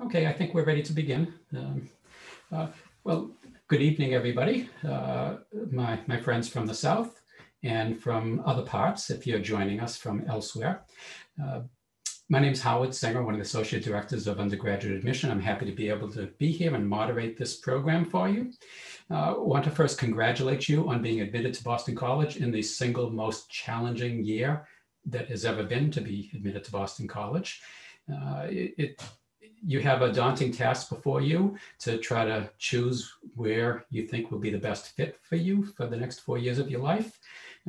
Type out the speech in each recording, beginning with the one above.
Okay, I think we're ready to begin. Um, uh, well, good evening, everybody. Uh, my, my friends from the South and from other parts, if you're joining us from elsewhere. Uh, my name is Howard Singer, one of the Associate Directors of Undergraduate Admission. I'm happy to be able to be here and moderate this program for you. I uh, want to first congratulate you on being admitted to Boston College in the single most challenging year that has ever been to be admitted to Boston College. Uh, it, it you have a daunting task before you to try to choose where you think will be the best fit for you for the next four years of your life.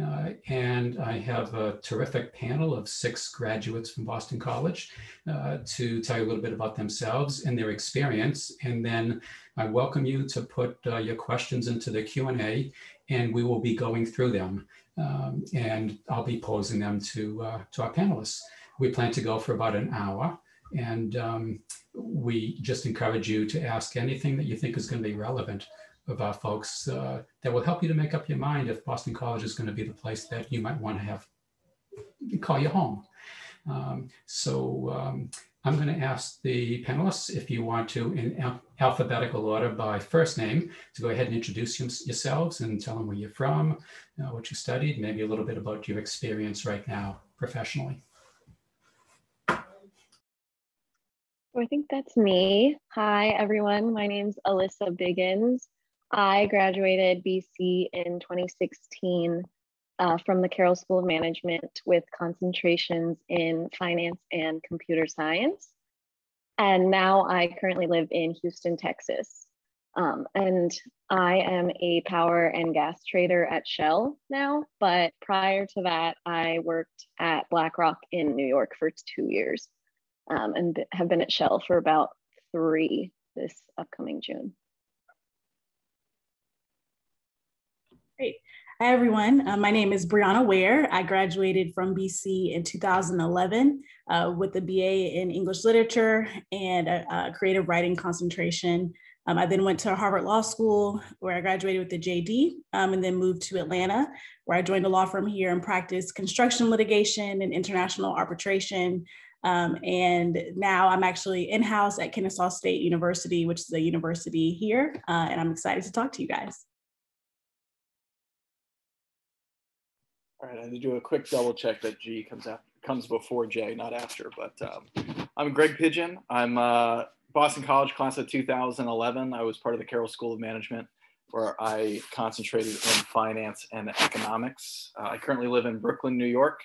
Uh, and I have a terrific panel of six graduates from Boston College uh, to tell you a little bit about themselves and their experience. And then I welcome you to put uh, your questions into the Q&A and we will be going through them. Um, and I'll be posing them to, uh, to our panelists. We plan to go for about an hour. And um, we just encourage you to ask anything that you think is going to be relevant our folks uh, that will help you to make up your mind if Boston College is going to be the place that you might want to have call you home. Um, so um, I'm going to ask the panelists if you want to, in al alphabetical order by first name, to go ahead and introduce yourselves and tell them where you're from, uh, what you studied, maybe a little bit about your experience right now professionally. I think that's me. Hi, everyone. My name is Alyssa Biggins. I graduated BC in 2016 uh, from the Carroll School of Management with concentrations in finance and computer science. And now I currently live in Houston, Texas. Um, and I am a power and gas trader at Shell now. But prior to that, I worked at BlackRock in New York for two years um, and have been at Shell for about three this upcoming June. Great. Hi, everyone. Uh, my name is Brianna Ware. I graduated from BC in 2011 uh, with a BA in English Literature and a, a creative writing concentration. Um, I then went to Harvard Law School where I graduated with a JD um, and then moved to Atlanta where I joined a law firm here and practiced construction litigation and international arbitration um, and now I'm actually in house at Kennesaw State University, which is a university here. Uh, and I'm excited to talk to you guys. All right, I had to do a quick double check that G comes after, comes before J, not after. But um, I'm Greg Pigeon. I'm uh, Boston College class of 2011. I was part of the Carroll School of Management, where I concentrated in finance and economics. Uh, I currently live in Brooklyn, New York.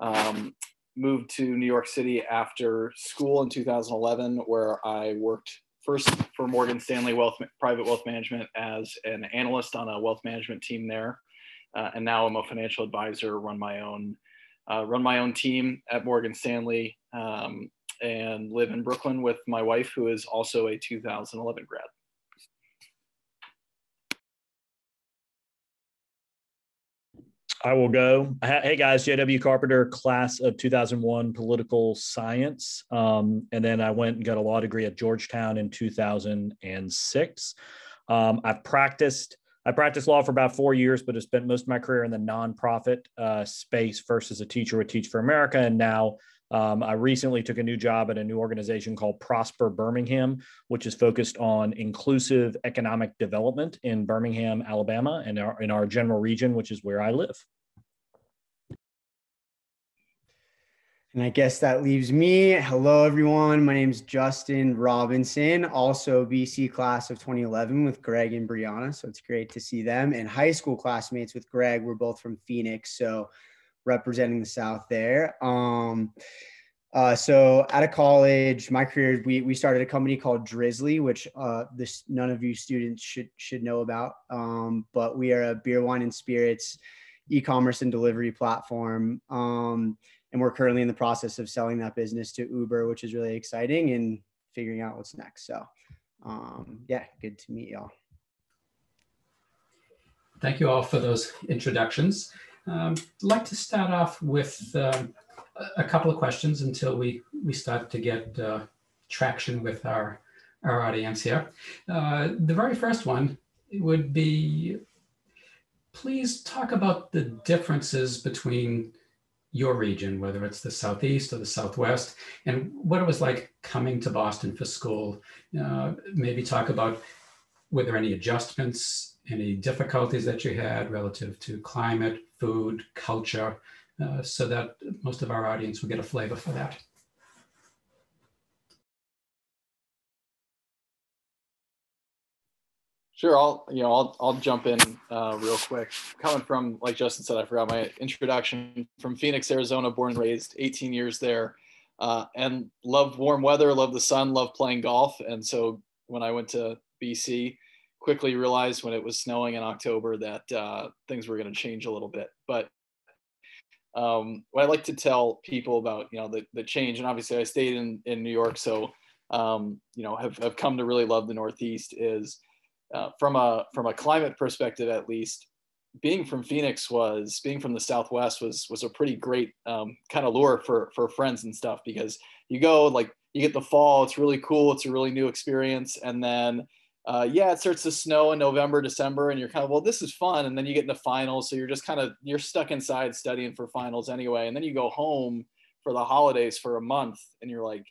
Um, moved to New York City after school in 2011, where I worked first for Morgan Stanley Wealth Private Wealth Management as an analyst on a wealth management team there, uh, and now I'm a financial advisor. Run my own uh, run my own team at Morgan Stanley, um, and live in Brooklyn with my wife, who is also a 2011 grad. I will go. Hey guys, JW Carpenter, class of 2001, political science. Um, and then I went and got a law degree at Georgetown in 2006. Um, I've practiced, I practiced law for about four years, but I spent most of my career in the nonprofit uh, space, as a teacher with Teach for America, and now um, I recently took a new job at a new organization called Prosper Birmingham, which is focused on inclusive economic development in Birmingham, Alabama, and our, in our general region, which is where I live. And I guess that leaves me. Hello, everyone. My name is Justin Robinson, also BC class of 2011 with Greg and Brianna. So it's great to see them. And high school classmates with Greg. We're both from Phoenix. So representing the South there. Um, uh, so out of college, my career, we, we started a company called Drizzly, which uh, this none of you students should should know about. Um, but we are a beer, wine, and spirits e-commerce and delivery platform. Um, and we're currently in the process of selling that business to Uber, which is really exciting and figuring out what's next. So um, yeah, good to meet y'all. Thank you all for those introductions. Um, I'd like to start off with um, a couple of questions until we, we start to get uh, traction with our, our audience here. Uh, the very first one would be, please talk about the differences between your region, whether it's the Southeast or the Southwest, and what it was like coming to Boston for school. Uh, maybe talk about were there any adjustments, any difficulties that you had relative to climate, food, culture, uh, so that most of our audience will get a flavor for that. Sure, I'll you know I'll I'll jump in uh, real quick. Coming from like Justin said, I forgot my introduction from Phoenix, Arizona, born and raised, 18 years there, uh, and love warm weather, love the sun, love playing golf. And so when I went to BC, quickly realized when it was snowing in October that uh, things were going to change a little bit. But um, what I like to tell people about you know the the change, and obviously I stayed in in New York, so um, you know have have come to really love the Northeast is uh, from a from a climate perspective at least being from phoenix was being from the southwest was was a pretty great um, kind of lure for for friends and stuff because you go like you get the fall it's really cool it's a really new experience and then uh, yeah it starts to snow in november december and you're kind of well this is fun and then you get into finals so you're just kind of you're stuck inside studying for finals anyway and then you go home for the holidays for a month and you're like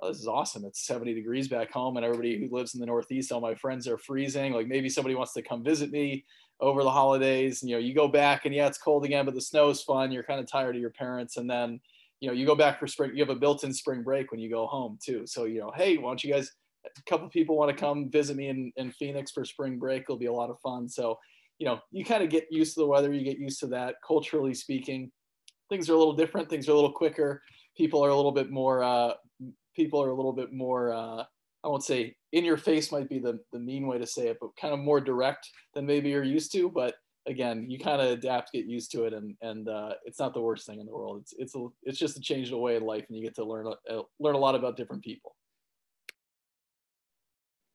oh, this is awesome. It's 70 degrees back home, and everybody who lives in the Northeast, all my friends are freezing. Like maybe somebody wants to come visit me over the holidays. And, you know, you go back and yeah, it's cold again, but the snow is fun. You're kind of tired of your parents. And then, you know, you go back for spring, you have a built in spring break when you go home too. So, you know, hey, why don't you guys, a couple people want to come visit me in, in Phoenix for spring break? It'll be a lot of fun. So, you know, you kind of get used to the weather, you get used to that. Culturally speaking, things are a little different, things are a little quicker. People are a little bit more uh, people are a little bit more uh, I won't say in your face might be the, the mean way to say it, but kind of more direct than maybe you're used to. But again, you kind of adapt, get used to it, and and uh, it's not the worst thing in the world. It's it's a, it's just a change of way of life, and you get to learn uh, learn a lot about different people.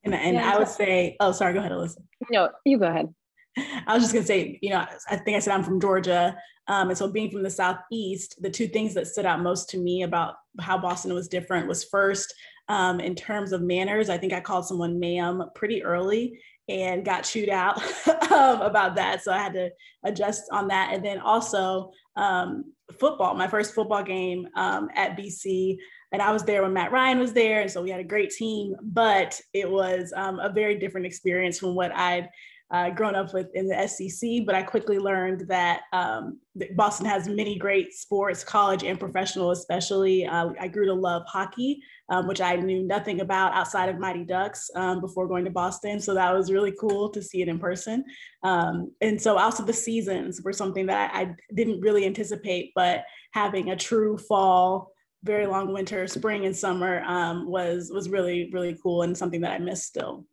And and yeah, I would say, oh, sorry, go ahead, Alyssa. No, you go ahead. I was just gonna say, you know, I think I said I'm from Georgia, um, and so being from the southeast, the two things that stood out most to me about how Boston was different was first um, in terms of manners. I think I called someone ma'am pretty early and got chewed out um, about that, so I had to adjust on that. And then also um, football, my first football game um, at BC and I was there when Matt Ryan was there, and so we had a great team. But it was um, a very different experience from what I'd uh, grown up with in the SEC, but I quickly learned that, um, Boston has many great sports, college and professional, especially. Uh, I grew to love hockey, um, which I knew nothing about outside of Mighty Ducks um, before going to Boston. So that was really cool to see it in person. Um, and so also the seasons were something that I, I didn't really anticipate, but having a true fall very long winter, spring and summer um, was was really really cool and something that I miss still.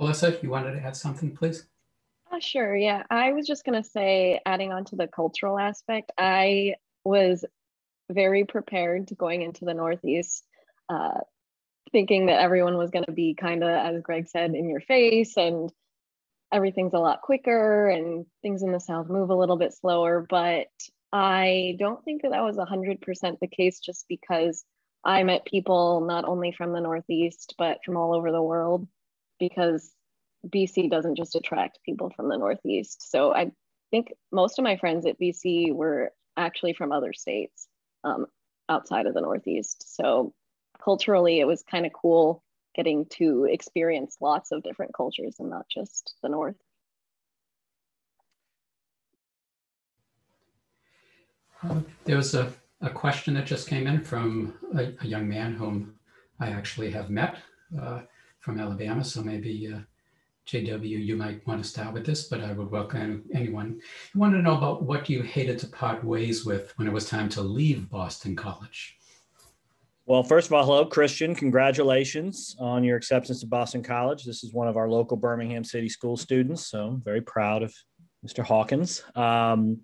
Alyssa, if you wanted to add something, please? Uh, sure. Yeah, I was just going to say, adding on to the cultural aspect, I was very prepared to going into the Northeast, uh, thinking that everyone was going to be kind of, as Greg said, in your face and everything's a lot quicker and things in the South move a little bit slower. But I don't think that that was 100% the case just because I met people not only from the Northeast, but from all over the world because BC doesn't just attract people from the Northeast. So I think most of my friends at BC were actually from other states um, outside of the Northeast. So culturally, it was kind of cool getting to experience lots of different cultures and not just the North. Uh, there was a, a question that just came in from a, a young man whom I actually have met. Uh, from Alabama. So maybe uh, JW, you might want to start with this, but I would welcome anyone. I wanted to know about what you hated to part ways with when it was time to leave Boston College. Well, first of all, hello, Christian. Congratulations on your acceptance to Boston College. This is one of our local Birmingham City School students, so I'm very proud of Mr. Hawkins. Um,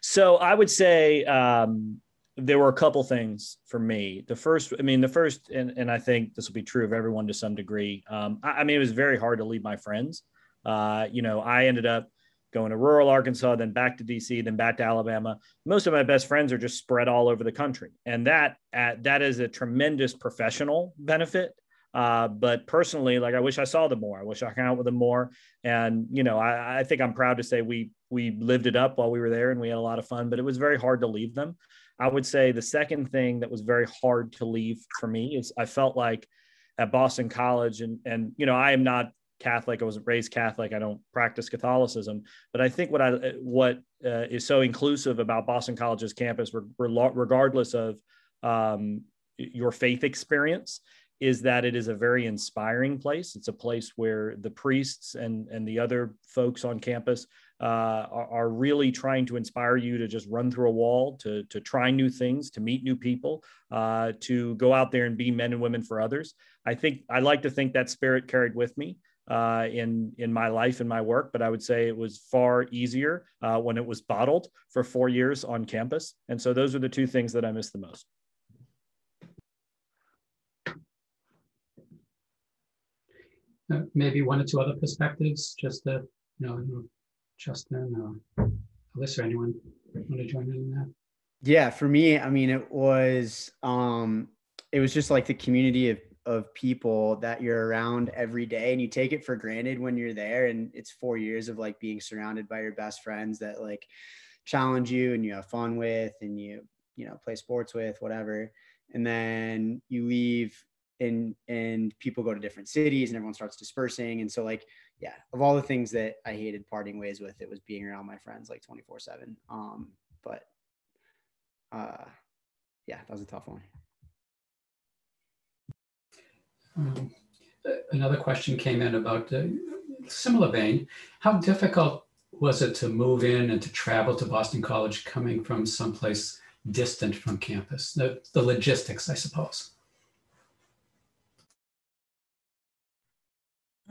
so I would say um, there were a couple things for me. The first, I mean, the first, and, and I think this will be true of everyone to some degree. Um, I, I, mean, it was very hard to leave my friends. Uh, you know, I ended up going to rural Arkansas, then back to DC, then back to Alabama. Most of my best friends are just spread all over the country, and that that is a tremendous professional benefit. Uh, but personally, like I wish I saw them more. I wish I hung out with them more. And you know, I, I think I'm proud to say we we lived it up while we were there, and we had a lot of fun. But it was very hard to leave them. I would say the second thing that was very hard to leave for me is I felt like at Boston College, and and you know, I am not Catholic. I wasn't raised Catholic. I don't practice Catholicism. But I think what I what uh, is so inclusive about Boston College's campus, regardless of um, your faith experience, is that it is a very inspiring place. It's a place where the priests and and the other folks on campus uh, are, are, really trying to inspire you to just run through a wall, to to try new things, to meet new people, uh, to go out there and be men and women for others. I think I like to think that spirit carried with me uh, in in my life and my work, but I would say it was far easier uh, when it was bottled for four years on campus. And so those are the two things that I miss the most. Uh, maybe one or two other perspectives, just to you know, Justin or Alyssa, anyone want to join in on that? Yeah, for me, I mean, it was um, it was just like the community of of people that you're around every day and you take it for granted when you're there and it's 4 years of like being surrounded by your best friends that like challenge you and you have fun with and you you know play sports with whatever and then you leave and and people go to different cities and everyone starts dispersing and so like yeah of all the things that i hated parting ways with it was being around my friends like 24 7 um but uh yeah that was a tough one um, another question came in about similar vein. How difficult was it to move in and to travel to Boston College coming from someplace distant from campus? The, the logistics, I suppose.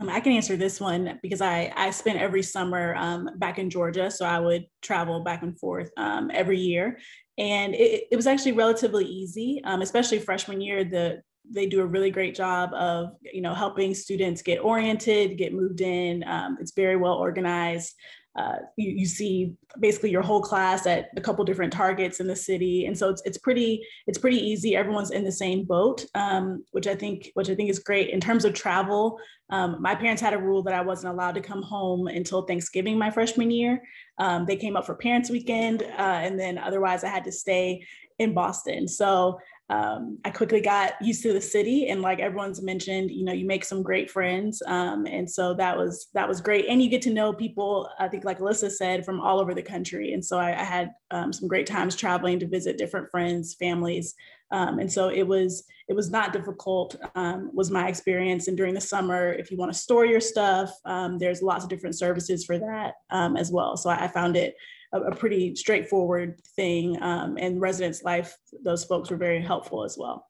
Um, I can answer this one because I, I spent every summer um, back in Georgia. So I would travel back and forth um, every year. And it, it was actually relatively easy, um, especially freshman year. The they do a really great job of you know helping students get oriented get moved in. Um, it's very well organized. Uh, you, you see basically your whole class at a couple different targets in the city. And so it's, it's pretty it's pretty easy. Everyone's in the same boat um, which i think which i think is great. In terms of travel um, my parents had a rule that i wasn't allowed to come home until thanksgiving my freshman year. Um, they came up for parents weekend uh, and then otherwise i had to stay in boston. So um, I quickly got used to the city and like everyone's mentioned, you know, you make some great friends. Um, and so that was, that was great. And you get to know people, I think like Alyssa said, from all over the country. And so I, I had um, some great times traveling to visit different friends, families. Um, and so it was, it was not difficult um, was my experience. And during the summer, if you want to store your stuff, um, there's lots of different services for that as well. So I, I found it a, a pretty straightforward thing. Um, and residence life, those folks were very helpful as well.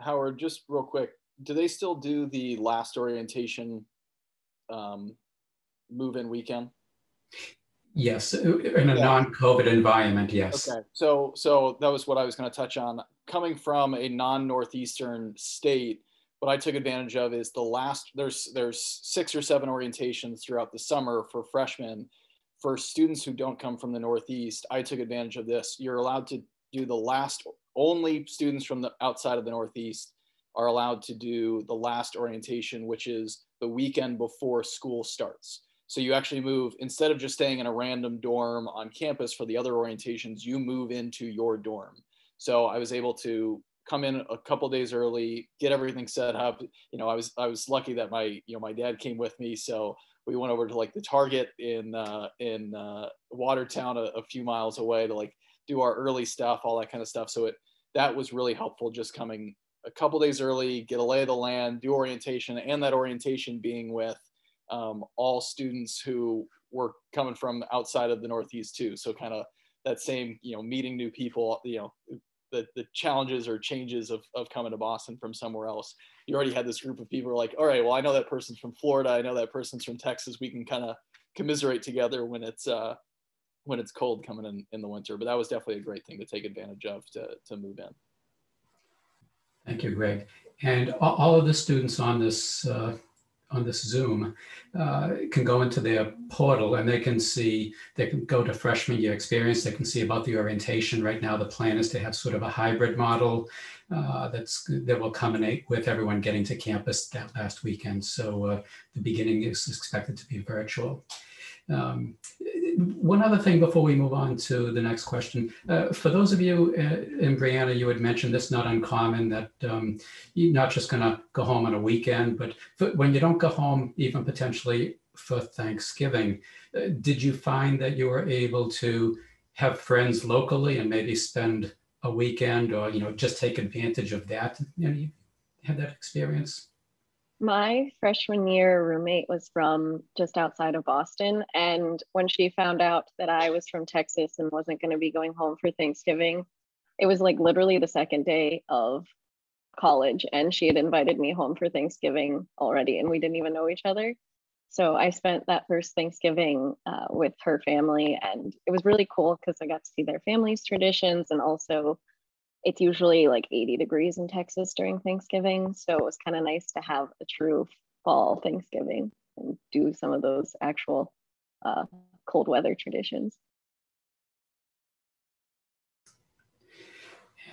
Howard, just real quick, do they still do the last orientation um, move-in weekend? Yes, in a yeah. non-COVID environment, yes. Okay, so so that was what I was going to touch on. Coming from a non-northeastern state, what I took advantage of is the last. There's there's six or seven orientations throughout the summer for freshmen, for students who don't come from the Northeast, I took advantage of this. You're allowed to do the last, only students from the outside of the Northeast are allowed to do the last orientation, which is the weekend before school starts. So you actually move, instead of just staying in a random dorm on campus for the other orientations, you move into your dorm. So I was able to come in a couple days early, get everything set up. You know, I was I was lucky that my you know my dad came with me, so we went over to like the Target in uh, in uh, Watertown, a, a, few miles away, to like do our early stuff, all that kind of stuff. So it that was really helpful, just coming a couple days early, get a lay of the land, do orientation, and that orientation being with um, all students who were coming from outside of the Northeast too. So kind of that same, you know, meeting new people, you know, the, the challenges or changes of, of coming to Boston from somewhere else. You already had this group of people like, all right, well, I know that person's from Florida. I know that person's from Texas. We can kind of commiserate together when it's, uh, when it's cold coming in in the winter. But that was definitely a great thing to take advantage of to, to move in. Thank you, Greg. And all of the students on this uh, on this Zoom uh, can go into their portal and they can see, they can go to freshman year experience. They can see about the orientation. Right now, the plan is to have sort of a hybrid model uh, that's that will culminate with everyone getting to campus that last weekend. So uh, the beginning is expected to be virtual. Um, one other thing before we move on to the next question. Uh, for those of you, uh, in Brianna, you had mentioned this not uncommon that um, you're not just going to go home on a weekend, but for, when you don't go home, even potentially for Thanksgiving, uh, did you find that you were able to have friends locally and maybe spend a weekend or, you know, just take advantage of that? You, know, you had that experience? My freshman year roommate was from just outside of Boston. And when she found out that I was from Texas and wasn't going to be going home for Thanksgiving, it was like literally the second day of college. And she had invited me home for Thanksgiving already, and we didn't even know each other. So I spent that first Thanksgiving uh, with her family, and it was really cool because I got to see their family's traditions and also it's usually like 80 degrees in Texas during Thanksgiving. So it was kind of nice to have a true fall Thanksgiving and do some of those actual uh, cold weather traditions.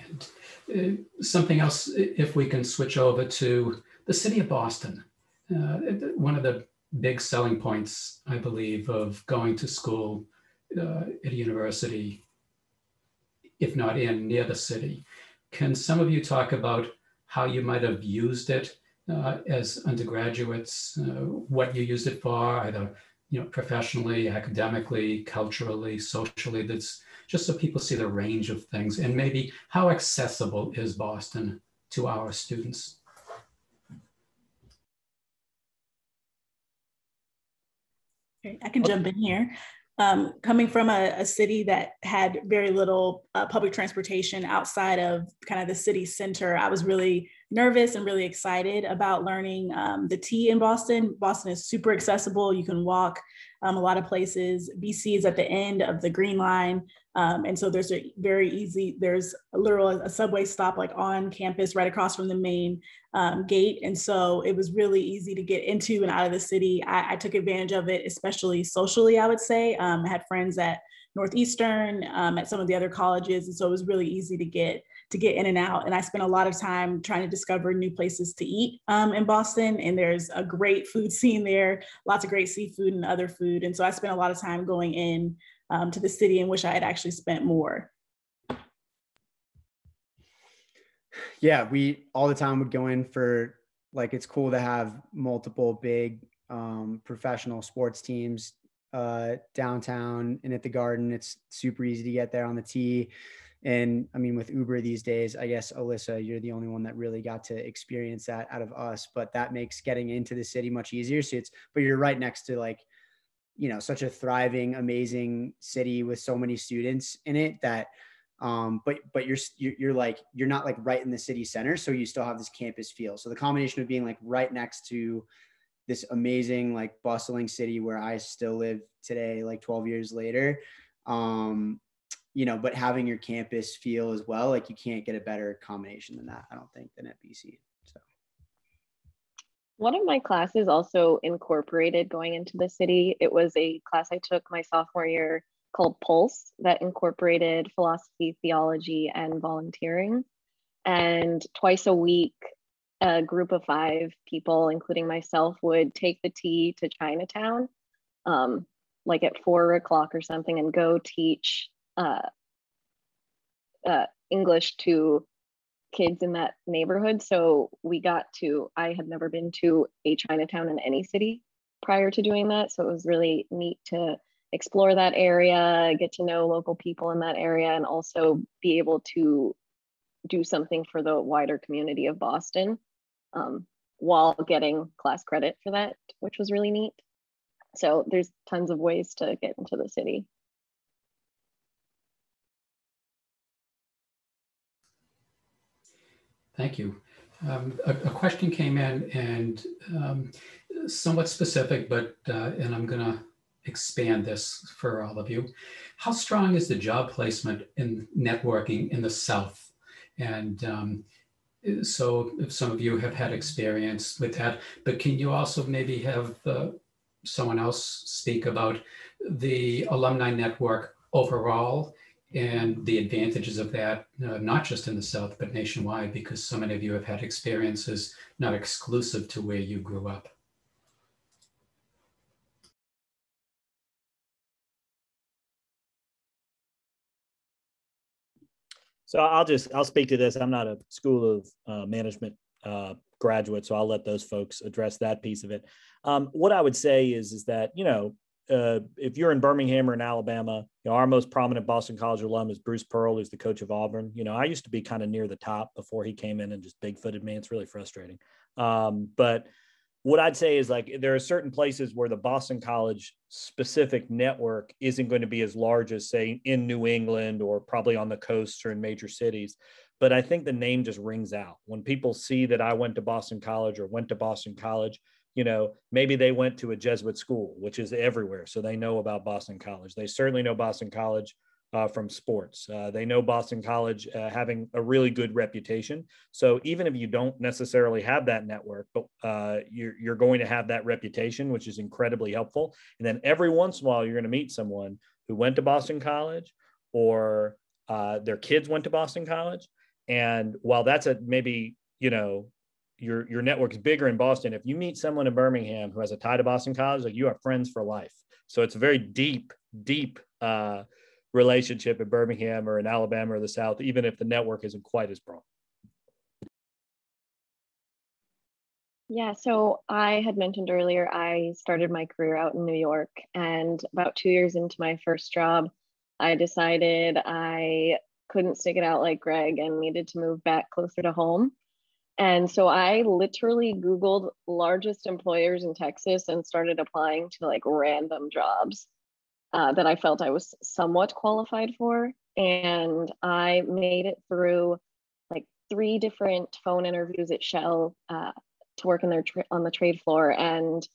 And uh, something else, if we can switch over to the city of Boston. Uh, one of the big selling points, I believe, of going to school uh, at a university if not in, near the city. Can some of you talk about how you might have used it uh, as undergraduates, uh, what you used it for, either you know, professionally, academically, culturally, socially, that's just so people see the range of things and maybe how accessible is Boston to our students? I can jump in here um, coming from a, a, city that had very little uh, public transportation outside of kind of the city center, I was really nervous and really excited about learning um, the T in Boston. Boston is super accessible. You can walk um, a lot of places. BC is at the end of the Green Line. Um, and so there's a very easy, there's a literal a subway stop like on campus right across from the main um, gate. And so it was really easy to get into and out of the city. I, I took advantage of it, especially socially, I would say. Um, I had friends at Northeastern, um, at some of the other colleges. And so it was really easy to get to get in and out. And I spent a lot of time trying to discover new places to eat um, in Boston. And there's a great food scene there, lots of great seafood and other food. And so I spent a lot of time going in um, to the city and wish I had actually spent more. Yeah, we all the time would go in for like it's cool to have multiple big um, professional sports teams uh, downtown and at the garden. It's super easy to get there on the T. And I mean, with Uber these days, I guess Alyssa, you're the only one that really got to experience that out of us. But that makes getting into the city much easier. So it's, but you're right next to like you know such a thriving amazing city with so many students in it that um but but you're, you're like you're not like right in the city center so you still have this campus feel. So the combination of being like right next to this amazing like bustling city where i still live today like 12 years later um you know but having your campus feel as well like you can't get a better combination than that i don't think than at bc one of my classes also incorporated going into the city. It was a class I took my sophomore year called Pulse that incorporated philosophy, theology, and volunteering. And twice a week, a group of five people, including myself, would take the T to Chinatown, um, like at four o'clock or something, and go teach uh, uh, English to kids in that neighborhood. So we got to, I had never been to a Chinatown in any city prior to doing that. So it was really neat to explore that area, get to know local people in that area, and also be able to do something for the wider community of Boston um, while getting class credit for that, which was really neat. So there's tons of ways to get into the city. Thank you. Um, a, a, question came in and um, somewhat specific, but, uh, and I'm going to expand this for all of you. How strong is the job placement in networking in the South? And um, so some of you have had experience with that, but can you also maybe have uh, someone else speak about the alumni network overall and the advantages of that, uh, not just in the South, but nationwide, because so many of you have had experiences not exclusive to where you grew up. So I'll just I'll speak to this. I'm not a school of uh, management uh, graduate, so I'll let those folks address that piece of it. Um, what I would say is is that you know uh, if you're in Birmingham or in Alabama, you know our most prominent Boston College alum is Bruce Pearl, who's the coach of Auburn. You know I used to be kind of near the top before he came in and just big footed me. It's really frustrating. Um, but what I'd say is like there are certain places where the Boston College specific network isn't going to be as large as say in New England or probably on the coast or in major cities. But I think the name just rings out when people see that I went to Boston College or went to Boston College. You know, maybe they went to a Jesuit school, which is everywhere, so they know about Boston College. They certainly know Boston College uh, from sports. Uh, they know Boston College uh, having a really good reputation. So even if you don't necessarily have that network, but uh, you're, you're going to have that reputation, which is incredibly helpful. And then every once in a while, you're going to meet someone who went to Boston College or uh, their kids went to Boston College. And while that's a maybe, you know, your, your network's bigger in Boston, if you meet someone in Birmingham who has a tie to Boston College, like you are friends for life. So it's a very deep, deep uh, relationship in Birmingham or in Alabama or the South, even if the network isn't quite as broad? Yeah, so I had mentioned earlier, I started my career out in New York, and about two years into my first job, I decided I couldn't stick it out like Greg and needed to move back closer to home. And so I literally Googled largest employers in Texas and started applying to like random jobs uh, that I felt I was somewhat qualified for. And I made it through like three different phone interviews at Shell uh, to work in their tra- on the trade floor. And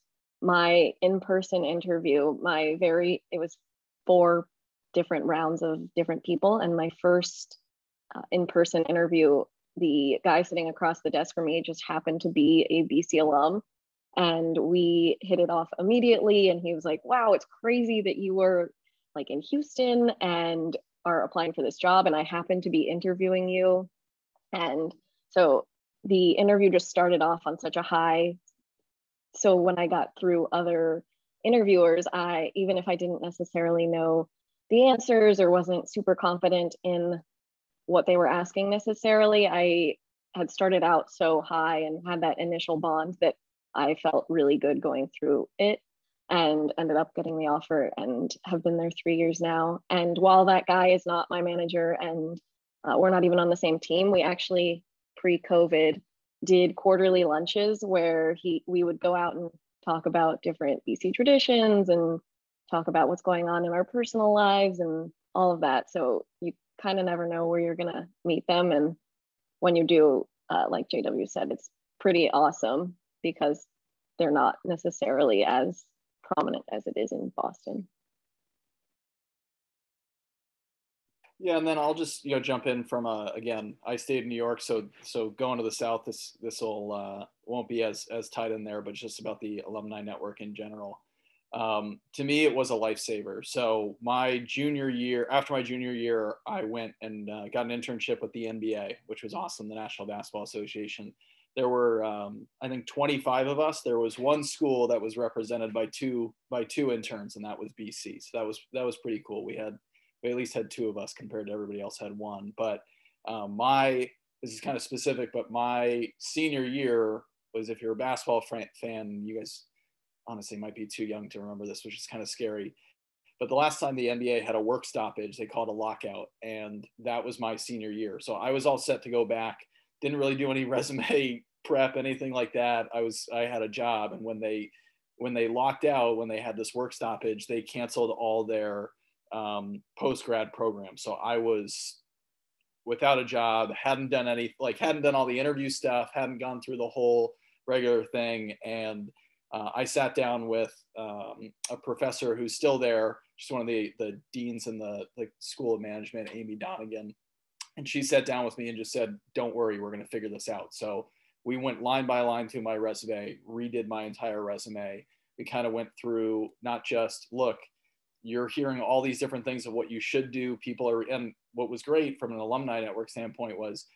my in-person interview, my very it was four different rounds of different people, and my first uh, in-person interview, the guy sitting across the desk from me just happened to be a BC alum and we hit it off immediately and he was like wow it's crazy that you were like in houston and are applying for this job and i happen to be interviewing you. And so the interview just started off on such a high. So when i got through other interviewers i even if i didn't necessarily know the answers or wasn't super confident in what they were asking necessarily i had started out so high and had that initial bond that I felt really good going through it and ended up getting the offer and have been there three years now. And while that guy is not my manager and uh, we're not even on the same team, we actually pre COVID did quarterly lunches where he we would go out and talk about different BC traditions and talk about what's going on in our personal lives and all of that. So you kind of never know where you're gonna meet them, and when you do, uh, like JW said, it's pretty awesome because they're not necessarily as prominent as it is in Boston. Yeah, and then I'll just you know jump in from uh, again. I stayed in New York, so so going to the South, this this will uh, won't be as as tight in there, but just about the alumni network in general. Um, to me, it was a lifesaver. So my junior year, after my junior year, I went and uh, got an internship with the NBA, which was awesome, the National Basketball Association. There were um, i think 25 of us. There was one school that was represented by two by two interns and that was bc so that was that was pretty cool. We had we at least had two of us compared to everybody else had one. But um, my this is kind of specific but my senior year was if you're a basketball fan you guys honestly might be too young to remember this which is kind of scary but the last time the NBA had a work stoppage, they called a lockout, and that was my senior year. So I was all set to go back didn't really do any resume prep, anything like that. I was I had a job, and when they when they locked out, when they had this work stoppage, they canceled all their um, post grad programs. So I was without a job, hadn't done any like hadn't done all the interview stuff, hadn't gone through the whole regular thing, and uh, I sat down with um, a professor who's still there, just one of the the deans in the the School of Management, Amy Donegan, and she sat down with me and just said, "Don't worry, we're going to figure this out." So we went line by line through my resume, redid my entire resume. We kind of went through not just look, you're hearing all these different things of what you should do. People are, and what was great from an alumni network standpoint was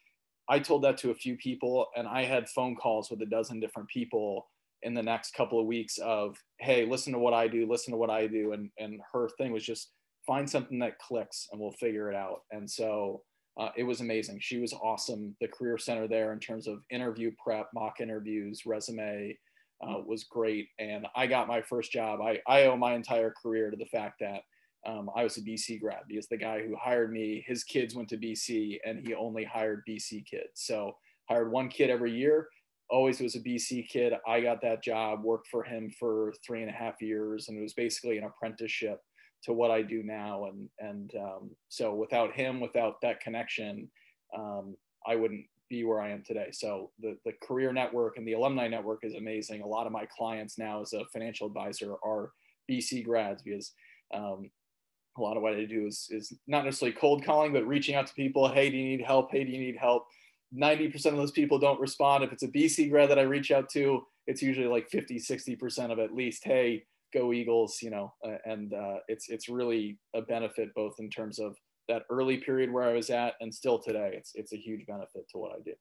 I told that to a few people, and I had phone calls with a dozen different people in the next couple of weeks of, hey, listen to what I do, listen to what I do. And, and her thing was just find something that clicks and we'll figure it out. And so uh, it was amazing. She was awesome. The Career Center there, in terms of interview prep, mock interviews, resume, uh, was great. And I got my first job. I, I owe my entire career to the fact that um, I was a BC grad because the guy who hired me, his kids went to BC and he only hired BC kids. So hired one kid every year. Always was a BC kid. I got that job, worked for him for three and a half years, and it was basically an apprenticeship to what I do now. And and um, so without him, without that connection, um, I wouldn't be where I am today. So the the career network and the alumni network is amazing. A lot of my clients now as a financial advisor are BC grads because um, a lot of what I do is is not necessarily cold calling, but reaching out to people. Hey, do you need help? Hey, do you need help? 90% of those people don't respond. If it's a BC grad that I reach out to, it's usually like 50, 60% of at least, hey, go Eagles, you know, uh, and uh, it's it's really a benefit both in terms of that early period where I was at and still today. It's it's a huge benefit to what I do.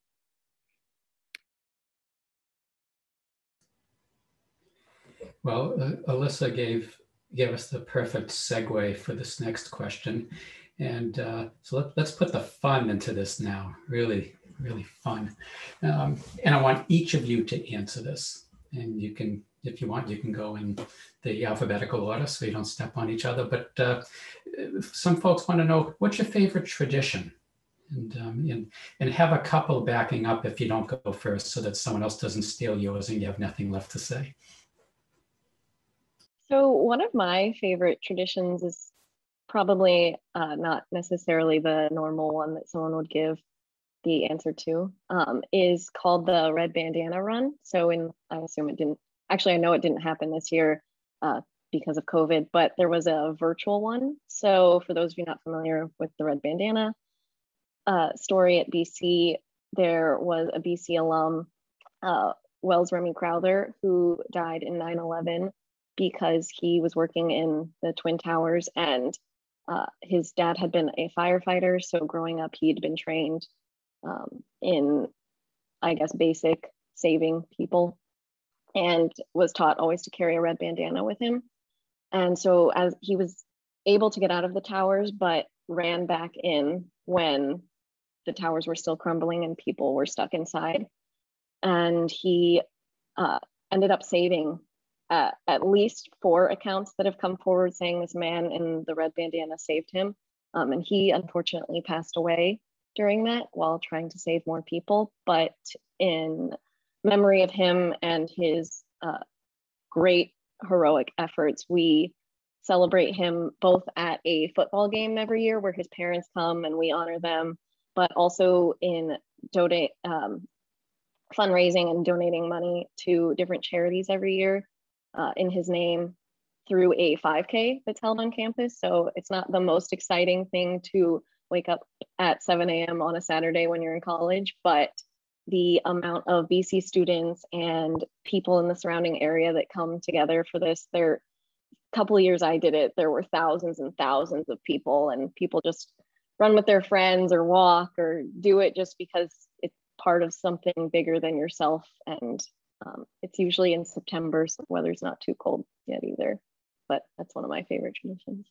Well, uh, Alyssa gave gave us the perfect segue for this next question, and uh, so let, let's put the fun into this now. Really, really fun, um, and I want each of you to answer this, and you can if you want, you can go in the alphabetical order so you don't step on each other. But uh, some folks want to know what's your favorite tradition? And, um, and, and have a couple backing up if you don't go first so that someone else doesn't steal yours and you have nothing left to say. So, one of my favorite traditions is probably uh, not necessarily the normal one that someone would give the answer to, um, is called the Red Bandana Run. So, in I assume it didn't actually, I know it didn't happen this year uh, because of COVID, but there was a virtual one. So for those of you not familiar with the Red Bandana uh, story at BC, there was a BC alum, uh, Welles Remy Crowther, who died in 9-11 because he was working in the Twin Towers and uh, his dad had been a firefighter. So growing up, he'd been trained um, in, I guess, basic saving people and was taught always to carry a red bandana with him. And so as he was able to get out of the towers, but ran back in when the towers were still crumbling and people were stuck inside. And he uh, ended up saving uh, at least four accounts that have come forward saying this man in the red bandana saved him. Um, and he unfortunately passed away during that while trying to save more people. But in memory of him and his uh, great heroic efforts. We celebrate him both at a football game every year where his parents come and we honor them, but also in donate um, fundraising and donating money to different charities every year uh, in his name through a 5K that's held on campus. So it's not the most exciting thing to wake up at 7 a.m. on a Saturday when you're in college, but the amount of BC students and people in the surrounding area that come together for this. There, a couple years I did it, there were thousands and thousands of people, and people just run with their friends or walk or do it just because it's part of something bigger than yourself. And um, it's usually in September, so the weather's not too cold yet either. But that's one of my favorite traditions.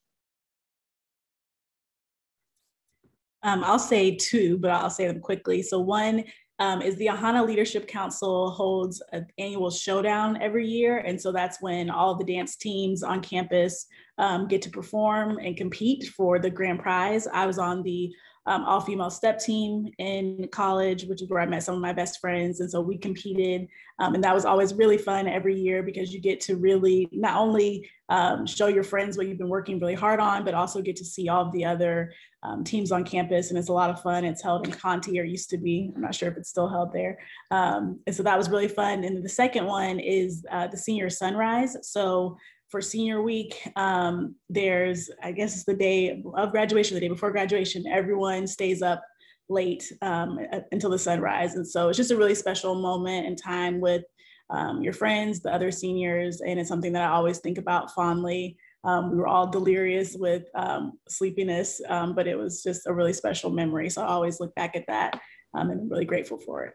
Um, I'll say two, but I'll say them quickly. So one um, is the Ahana Leadership Council holds an annual showdown every year. And so that's when all the dance teams on campus um, get to perform and compete for the grand prize. I was on the um, all female step team in college, which is where I met some of my best friends. And so we competed. Um, and that was always really fun every year because you get to really not only um, show your friends what you've been working really hard on, but also get to see all of the other um, teams on campus. And it's a lot of fun. It's held in Conte or used to be. I'm not sure if it's still held there. Um, and so that was really fun. And the second one is uh, the senior sunrise. So for senior week, um, there's, I guess it's the day of graduation, the day before graduation, everyone stays up late um, until the sunrise. And so it's just a really special moment and time with um, your friends, the other seniors, and it's something that I always think about fondly. Um, we were all delirious with um, sleepiness, um, but it was just a really special memory. So I always look back at that um, and I'm really grateful for it.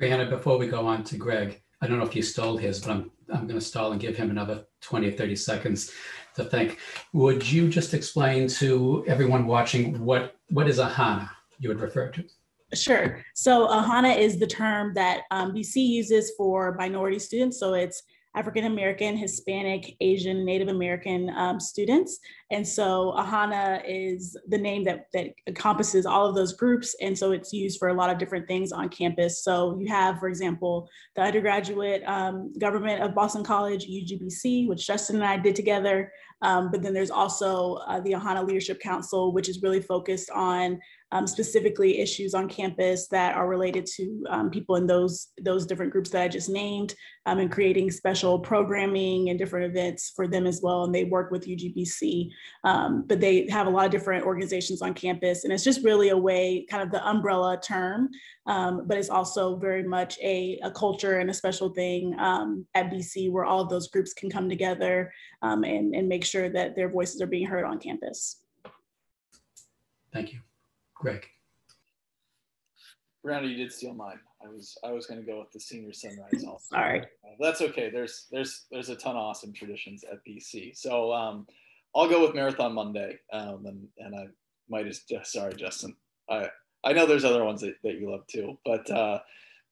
Brianna, before we go on to Greg, I don't know if you stole his, but I'm, I'm going to stall and give him another 20 or 30 seconds to think. Would you just explain to everyone watching what, what is Ahana you would refer to? Sure. So Ahana is the term that um, BC uses for minority students. So it's African American, Hispanic, Asian, Native American um, students. And so AHANA is the name that, that encompasses all of those groups. And so it's used for a lot of different things on campus. So you have, for example, the undergraduate um, government of Boston College, UGBC, which Justin and I did together. Um, but then there's also uh, the AHANA Leadership Council, which is really focused on um, specifically issues on campus that are related to um, people in those those different groups that I just named, um, and creating special programming and different events for them as well. And they work with UGBC, um, but they have a lot of different organizations on campus, and it's just really a way, kind of the umbrella term, um, but it's also very much a, a culture and a special thing um, at BC where all of those groups can come together and, and make sure that their voices are being heard on campus. Thank you. Greg. Brianna, you did steal mine. I was I was going to go with the senior sunrise also. All right. Uh, that's okay. There's there's there's a ton of awesome traditions at BC. So um, I'll go with Marathon Monday. Um, and and I might just sorry Justin. I I know there's other ones that, that you love too, but uh,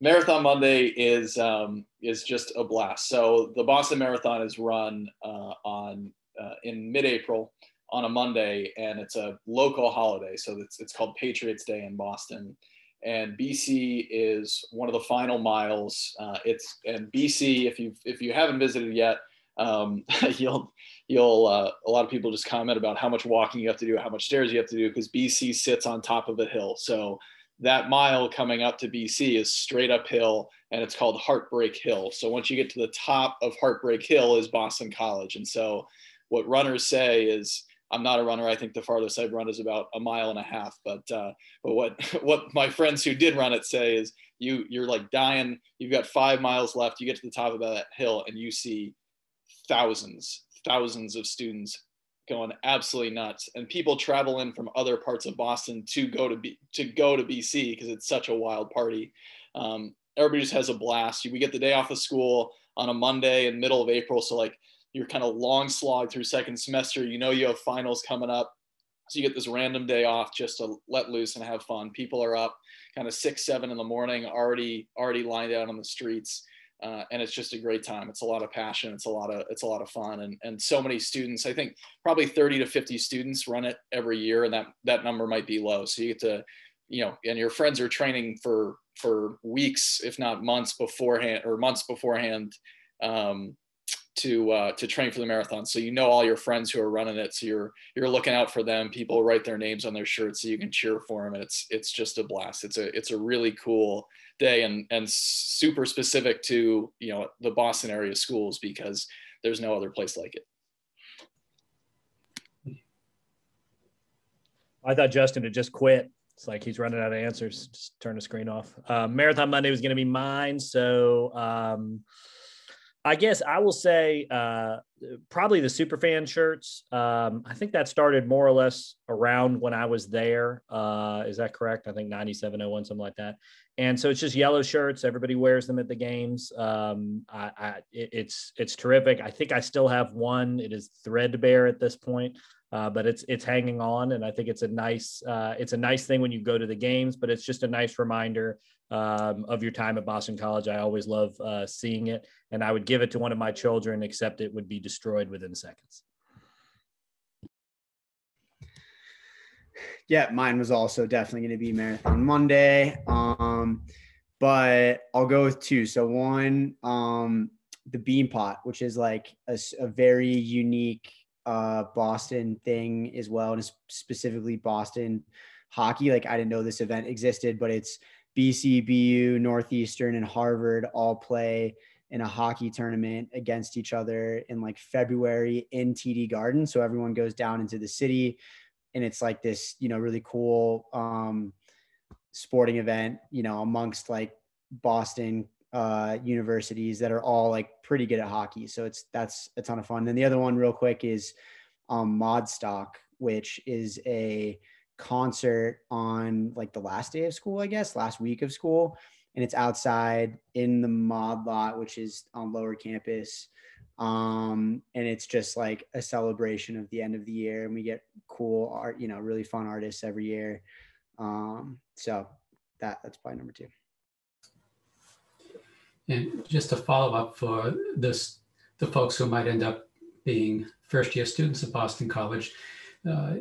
Marathon Monday is um, is just a blast. So the Boston Marathon is run uh, on uh, in mid-April on a Monday, and it's a local holiday. So it's, it's called Patriots Day in Boston. And BC is one of the final miles. Uh, it's and BC, if you if you haven't visited yet, um, you'll you'll uh, a lot of people just comment about how much walking you have to do, how much stairs you have to do, because BC sits on top of a hill. So that mile coming up to BC is straight uphill, and it's called Heartbreak Hill. So once you get to the top of Heartbreak Hill is Boston College, and so what runners say is I'm not a runner. I think the farthest I've run is about a mile and a half. But uh, but what what my friends who did run it say is you you're like dying. You've got five miles left. You get to the top of that hill and you see thousands thousands of students going absolutely nuts. And people travel in from other parts of Boston to go to B, to go to BC because it's such a wild party. Um, everybody just has a blast. We get the day off of school on a Monday in middle of April, so like you're kind of long slog through second semester. You know you have finals coming up. So you get this random day off just to let loose and have fun. People are up kind of six, seven in the morning, already already lined out on the streets. Uh, and it's just a great time. It's a lot of passion. It's a lot of it's a lot of fun, and and so many students. I think probably 30 to 50 students run it every year, and that that number might be low. So you get to, you know, and your friends are training for for weeks, if not months beforehand, or months beforehand, um, to uh, to train for the marathon. So you know all your friends who are running it. So you're you're looking out for them. People write their names on their shirts so you can cheer for them. And it's it's just a blast. It's a it's a really cool day and and super specific to you know the Boston area schools because there's no other place like it. I thought Justin had just quit. It's like he's running out of answers. Just turn the screen off. Uh, Marathon Monday was going to be mine. So um, I guess I will say uh, probably the superfan shirts. Um, I think that started more or less around when I was there. Uh, is that correct? I think 9701, something like that. And so it's just yellow shirts. Everybody wears them at the games. Um, I, I, it, it's it's terrific. I think I still have one. It is threadbare at this point, uh, but it's it's hanging on, and I think it's a nice uh, it's a nice thing when you go to the games. But it's just a nice reminder um, of your time at Boston College. I always love uh, seeing it, and I would give it to one of my children, except it would be destroyed within seconds. Yeah, mine was also definitely going to be Marathon Monday. Um, but I'll go with two. So one, um, the Beanpot, which is like a, a very unique uh, Boston thing as well, and specifically Boston hockey. Like I didn't know this event existed, but it's BC, BU, Northeastern, and Harvard all play in a hockey tournament against each other in like February in TD Garden. So everyone goes down into the city and it's like this, you know, really cool um, sporting event, you know, amongst like Boston uh, universities that are all like pretty good at hockey. So it's that's a ton of fun. Then the other one, real quick, is um, Modstock, which is a concert on like the last day of school, I guess, last week of school, and it's outside in the Mod lot, which is on lower campus. Um, and it's just like a celebration of the end of the year, and we get cool art, you know, really fun artists every year. Um, so that that's probably number two. And just to follow up for this, the folks who might end up being first year students at Boston College, uh,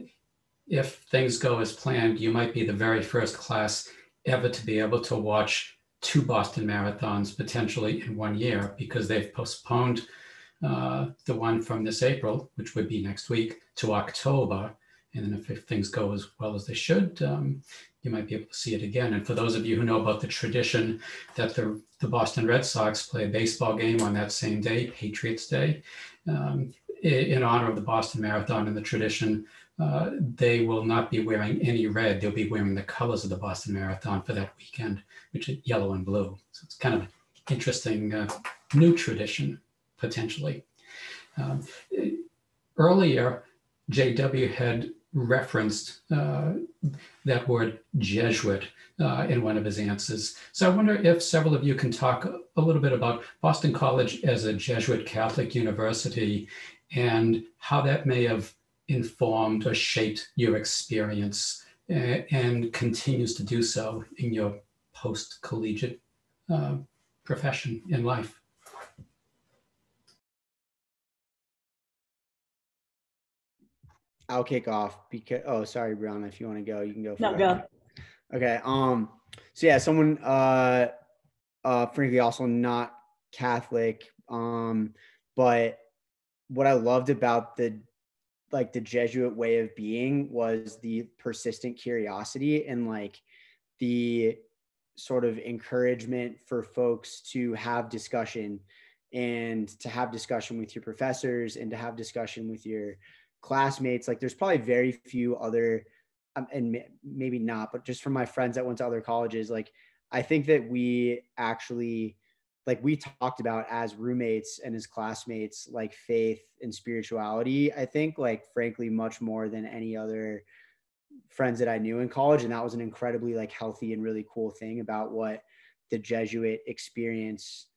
if things go as planned, you might be the very first class ever to be able to watch two Boston marathons potentially in one year because they've postponed uh, the one from this April, which would be next week, to October. And then if, if things go as well as they should, um, you might be able to see it again. And for those of you who know about the tradition that the, the Boston Red Sox play a baseball game on that same day, Patriots Day, um, in, in honor of the Boston Marathon and the tradition, uh, they will not be wearing any red. They'll be wearing the colors of the Boston Marathon for that weekend, which is yellow and blue. So it's kind of an interesting uh, new tradition potentially. Um, earlier, JW had referenced uh, that word Jesuit uh, in one of his answers. So I wonder if several of you can talk a little bit about Boston College as a Jesuit Catholic university and how that may have informed or shaped your experience and, uh, and continues to do so in your post collegiate uh, profession in life. I'll kick off because oh sorry Brianna if you want to go you can go no go okay um so yeah someone uh uh frankly also not Catholic um but what I loved about the like the Jesuit way of being was the persistent curiosity and like the sort of encouragement for folks to have discussion and to have discussion with your professors and to have discussion with your classmates. Like there's probably very few other um, and maybe not but just from my friends that went to other colleges like i think that we actually like we talked about as roommates and as classmates like faith and spirituality i think like frankly much more than any other friends that i knew in college. And that was an incredibly like healthy and really cool thing about what the jesuit experience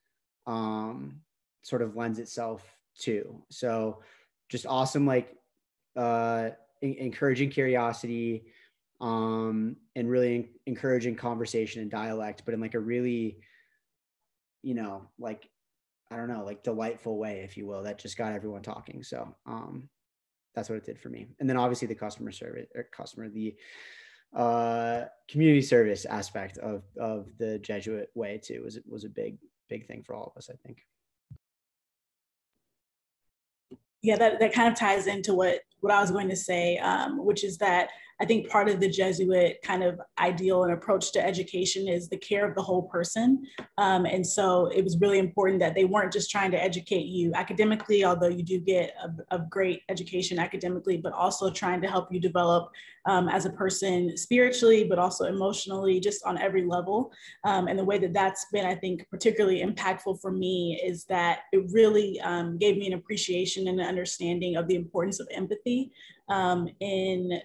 um sort of lends itself to. So just awesome like uh, encouraging curiosity um, and really encouraging conversation and dialect, but in like a really, you know, like I don't know, like delightful way, if you will, that just got everyone talking. So um, that's what it did for me. And then obviously the customer service or customer, the uh, community service aspect of of the Jesuit way too was was a big big thing for all of us, I think yeah, that, that kind of ties into what, what I was going to say, um, which is that I think part of the Jesuit kind of ideal and approach to education is the care of the whole person. Um, and so it was really important that they weren't just trying to educate you academically, although you do get a, a great education academically, but also trying to help you develop um, as a person spiritually, but also emotionally, just on every level. Um, and the way that that's been, I think, particularly impactful for me is that it really um, gave me an appreciation and an understanding of the importance of empathy um, in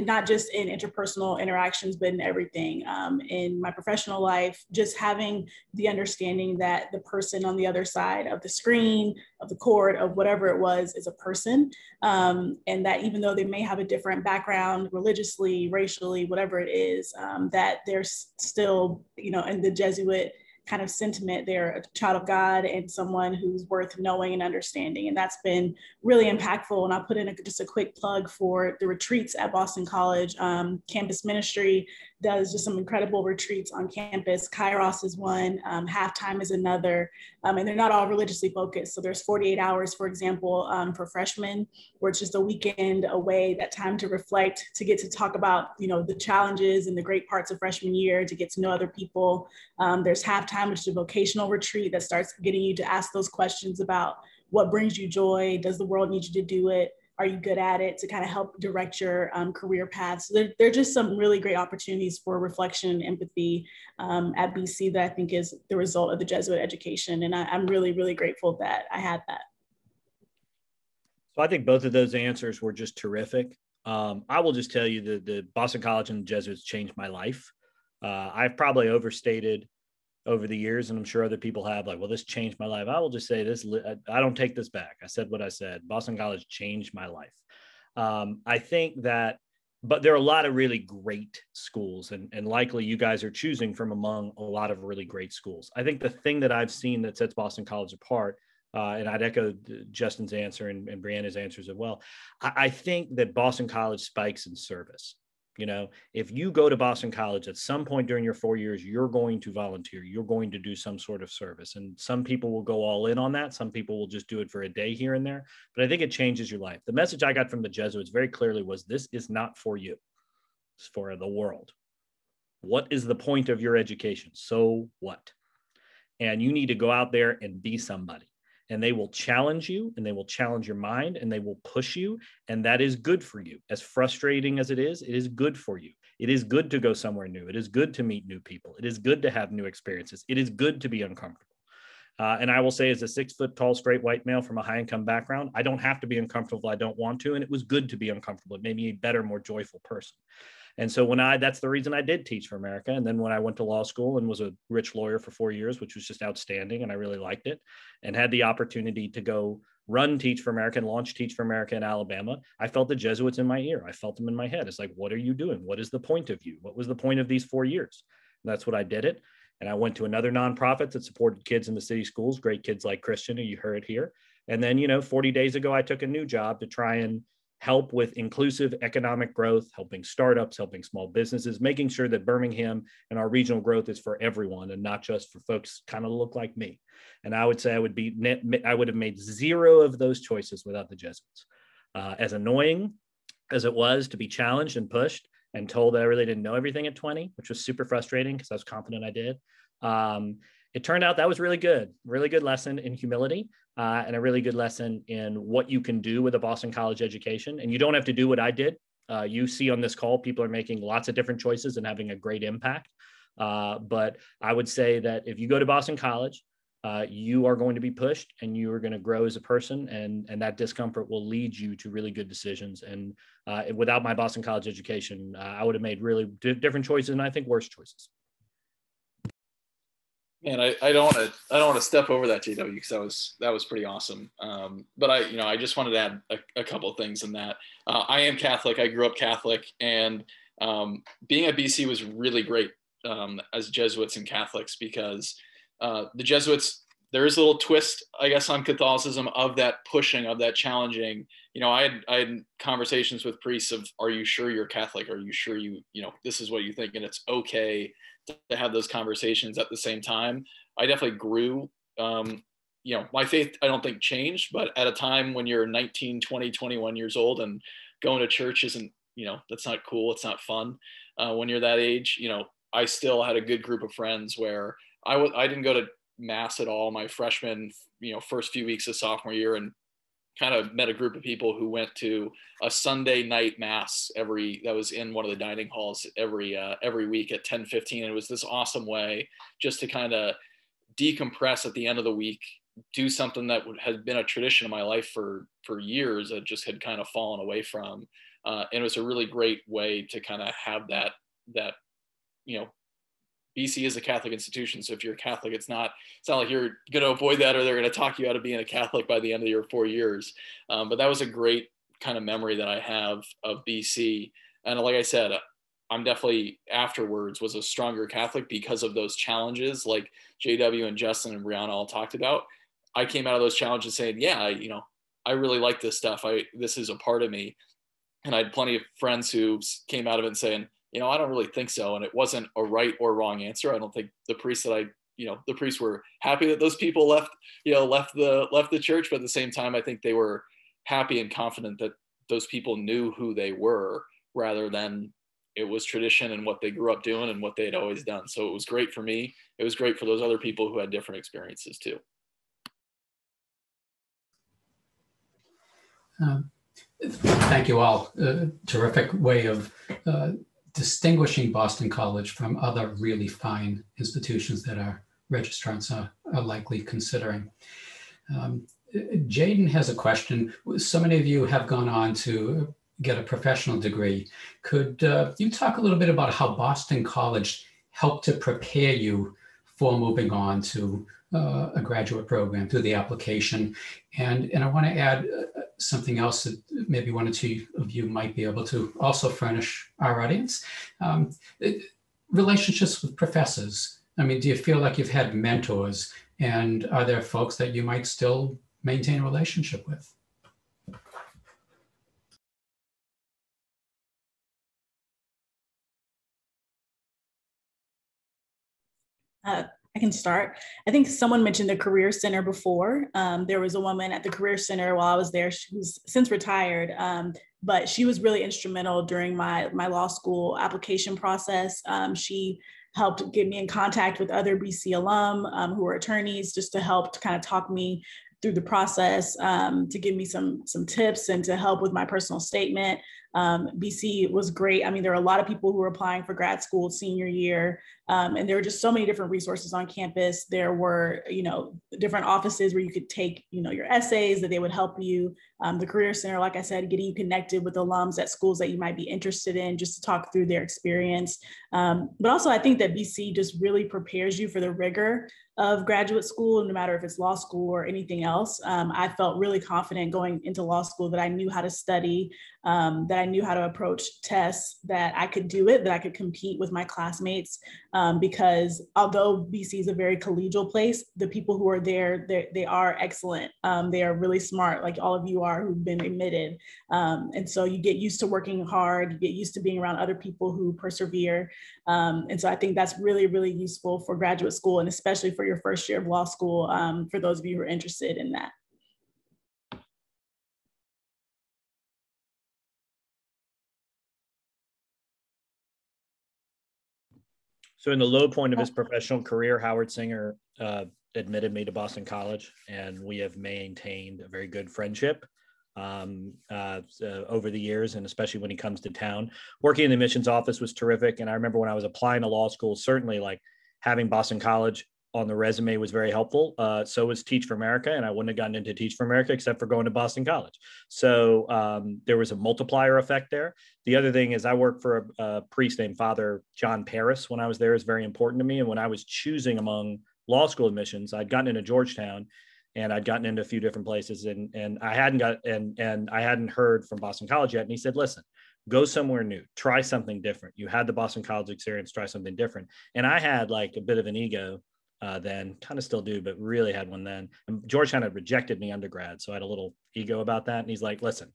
not just in interpersonal interactions, but in everything. Um, in my professional life, just having the understanding that the person on the other side of the screen, of the cord, of whatever it was, is a person. Um, and that even though they may have a different background religiously, racially, whatever it is, um, that they're still, you know, in the Jesuit kind of sentiment they're a child of God and someone who's worth knowing and understanding. And that's been really impactful. And I'll put in a, just a quick plug for the retreats at Boston College. Um, campus ministry does just some incredible retreats on campus. Kairos is one, um, Halftime is another, um, and they're not all religiously focused. So there's 48 hours, for example, um, for freshmen, where it's just a weekend away, that time to reflect, to get to talk about, you know, the challenges and the great parts of freshman year, to get to know other people. Um, there's Halftime, which is a vocational retreat that starts getting you to ask those questions about what brings you joy? Does the world need you to do it? are you good at it to kind of help direct your um, career paths. So there, there are just some really great opportunities for reflection and empathy um, at BC that I think is the result of the Jesuit education. And I, I'm really, really grateful that I had that. So I think both of those answers were just terrific. Um, I will just tell you that the Boston College and the Jesuits changed my life. Uh, I've probably overstated over the years, and I'm sure other people have. Like, well, this changed my life. I will just say this: I don't take this back. I said what I said. Boston College changed my life. Um, I think that, but there are a lot of really great schools, and and likely you guys are choosing from among a lot of really great schools. I think the thing that I've seen that sets Boston College apart uh, and I'd echo Justin's answer and, and Brianna's answers as well. I, I, think that Boston College spikes in service. You know, if you go to Boston College at some point during your four years, you're going to volunteer, you're going to do some sort of service. And some people will go all in on that. Some people will just do it for a day here and there. But I think it changes your life. The message I got from the Jesuits very clearly was this is not for you, it's for the world. What is the point of your education? So what? And you need to go out there and be somebody and they will challenge you and they will challenge your mind and they will push you and that is good for you as frustrating as it is it is good for you it is good to go somewhere new it is good to meet new people it is good to have new experiences it is good to be uncomfortable uh, and I will say, as a six foot tall, straight white male from a high income background, I don't have to be uncomfortable. I don't want to. And it was good to be uncomfortable. It made me a better, more joyful person. And so when I, that's the reason I did teach for America. And then when I went to law school and was a rich lawyer for four years, which was just outstanding, and I really liked it, and had the opportunity to go run Teach for America and launch Teach for America in Alabama, I felt the Jesuits in my ear. I felt them in my head. It's like, what are you doing? What is the point of you? What was the point of these four years? And that's what I did it. And I went to another nonprofit that supported kids in the city schools, great kids like Christian, who you heard it here. And then, you know, 40 days ago, I took a new job to try and help with inclusive economic growth, helping startups, helping small businesses, making sure that Birmingham and our regional growth is for everyone and not just for folks kind of look like me. And I would say I would be net, I would have made zero of those choices without the Jesuits. Uh, as annoying as it was to be challenged and pushed and told that I really didn't know everything at 20, which was super frustrating because I was confident I did. Um, it turned out that was really good, really good lesson in humility uh, and a really good lesson in what you can do with a Boston College education. And you don't have to do what I did. Uh, you see on this call, people are making lots of different choices and having a great impact. Uh, but I would say that if you go to Boston College, uh, you are going to be pushed and you are going to grow as a person and, and that discomfort will lead you to really good decisions. And uh, without my Boston College education, uh, I would have made really different choices and I think worse choices. Man, I, I don't want to I don't want to step over that JW because that was that was pretty awesome. Um, but I you know I just wanted to add a, a couple things in that. Uh, I am Catholic. I grew up Catholic, and um, being at BC was really great um, as Jesuits and Catholics because uh, the Jesuits there is a little twist I guess on Catholicism of that pushing of that challenging. You know I had I had conversations with priests of Are you sure you're Catholic? Are you sure you you know this is what you think and it's okay to have those conversations at the same time. I definitely grew. Um, you know, my faith, I don't think changed, but at a time when you're 19, 20, 21 years old and going to church isn't, you know, that's not cool. It's not fun. Uh, when you're that age, you know, I still had a good group of friends where I w- I didn't go to mass at all my freshman, you know, first few weeks of sophomore year and kind of met a group of people who went to a Sunday night mass every that was in one of the dining halls every uh, every week at 10 15 and it was this awesome way just to kind of decompress at the end of the week do something that has been a tradition of my life for for years that just had kind of fallen away from. Uh, and it was a really great way to kind of have that that you know BC is a Catholic institution, so if you're a Catholic, it's not it's not like you're going to avoid that or they're going to talk you out of being a Catholic by the end of your four years. Um, but that was a great kind of memory that I have of BC, and like I said, I'm definitely afterwards was a stronger Catholic because of those challenges, like JW and Justin and Brianna all talked about. I came out of those challenges saying, yeah, I, you know, I really like this stuff. I this is a part of me, and I had plenty of friends who came out of it saying you know, I don't really think so. And it wasn't a right or wrong answer. I don't think the priests that I, you know, the priests were happy that those people left, you know, left the left the church, but at the same time, I think they were happy and confident that those people knew who they were rather than it was tradition and what they grew up doing and what they had always done. So it was great for me. It was great for those other people who had different experiences too. Um, thank you all. Uh, terrific way of uh, distinguishing Boston College from other really fine institutions that our registrants are, are likely considering. Um, Jaden has a question. So many of you have gone on to get a professional degree. Could uh, you talk a little bit about how Boston College helped to prepare you for moving on to uh, a graduate program through the application? And, and I want to add something else that maybe one or two of you might be able to also furnish our audience. Um, it, relationships with professors. I mean, do you feel like you've had mentors? And are there folks that you might still maintain a relationship with? Uh, I can start. I think someone mentioned the Career Center before. Um, there was a woman at the Career Center while I was there She's since retired, um, but she was really instrumental during my my law school application process. Um, she helped get me in contact with other BC alum um, who were attorneys just to help to kind of talk me through the process um, to give me some some tips and to help with my personal statement. Um, BC was great. I mean, there are a lot of people who were applying for grad school senior year, um, and there were just so many different resources on campus. There were, you know, different offices where you could take, you know, your essays that they would help you. Um, the Career Center, like I said, getting you connected with alums at schools that you might be interested in, just to talk through their experience. Um, but also, I think that BC just really prepares you for the rigor of graduate school, no matter if it's law school or anything else. Um, I felt really confident going into law school that I knew how to study, um, that I knew how to approach tests, that I could do it, that I could compete with my classmates. Um, because although BC is a very collegial place, the people who are there, they are excellent. Um, they are really smart, like all of you are who've been admitted. Um, and so you get used to working hard, you get used to being around other people who persevere. Um, and so I think that's really, really useful for graduate school and especially for your first year of law school, um, for those of you who are interested in that. So in the low point of his professional career, Howard Singer uh, admitted me to Boston College, and we have maintained a very good friendship um, uh, uh, over the years, and especially when he comes to town. Working in the admissions office was terrific, and I remember when I was applying to law school, certainly like having Boston College on the resume was very helpful. Uh, so was Teach for America, and I wouldn't have gotten into Teach for America except for going to Boston College. So um, there was a multiplier effect there. The other thing is I worked for a, a priest named Father John Paris when I was there is very important to me. And when I was choosing among law school admissions, I'd gotten into Georgetown, and I'd gotten into a few different places, and and I hadn't got and and I hadn't heard from Boston College yet. And he said, "Listen." Go somewhere new, try something different. You had the Boston College experience, try something different. And I had like a bit of an ego uh, then, kind of still do, but really had one then. And Georgetown had rejected me undergrad, so I had a little ego about that. And he's like, "Listen,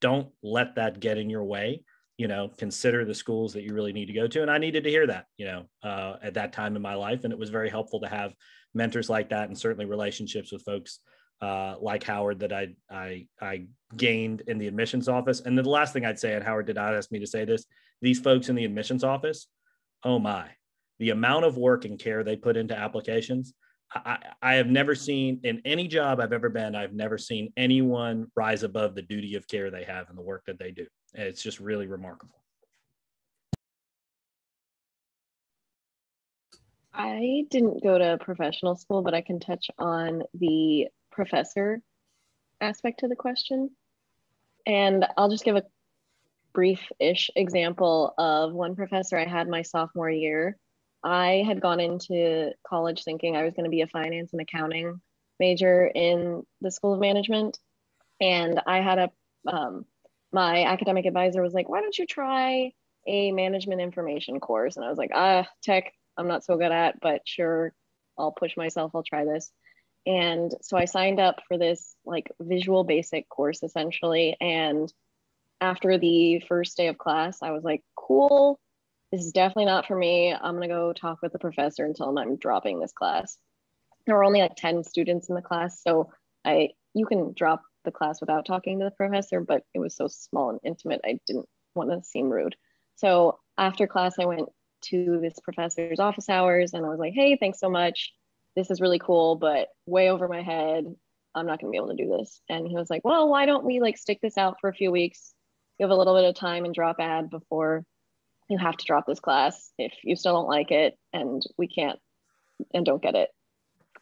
don't let that get in your way. You know, consider the schools that you really need to go to." And I needed to hear that, you know, uh, at that time in my life, and it was very helpful to have mentors like that, and certainly relationships with folks uh, like Howard that I I I gained in the admissions office. And then the last thing I'd say, and Howard did not ask me to say this, these folks in the admissions office, oh my, the amount of work and care they put into applications. I, I have never seen in any job I've ever been, I've never seen anyone rise above the duty of care they have and the work that they do. It's just really remarkable. I didn't go to professional school, but I can touch on the professor aspect to the question. And I'll just give a brief-ish example of one professor I had my sophomore year I had gone into college thinking I was going to be a finance and accounting major in the School of Management. And I had a, um, my academic advisor was like, why don't you try a management information course? And I was like, ah, tech, I'm not so good at, but sure, I'll push myself, I'll try this. And so I signed up for this like visual basic course essentially. And after the first day of class, I was like, cool, this is definitely not for me. I'm gonna go talk with the professor and tell him I'm dropping this class. There were only like 10 students in the class, so I you can drop the class without talking to the professor, but it was so small and intimate, I didn't want to seem rude. So after class, I went to this professor's office hours and I was like, hey, thanks so much. This is really cool, but way over my head. I'm not going to be able to do this. And he was like, well, why don't we like stick this out for a few weeks? You have a little bit of time and drop add before you have to drop this class. If you still don't like it and we can't and don't get it,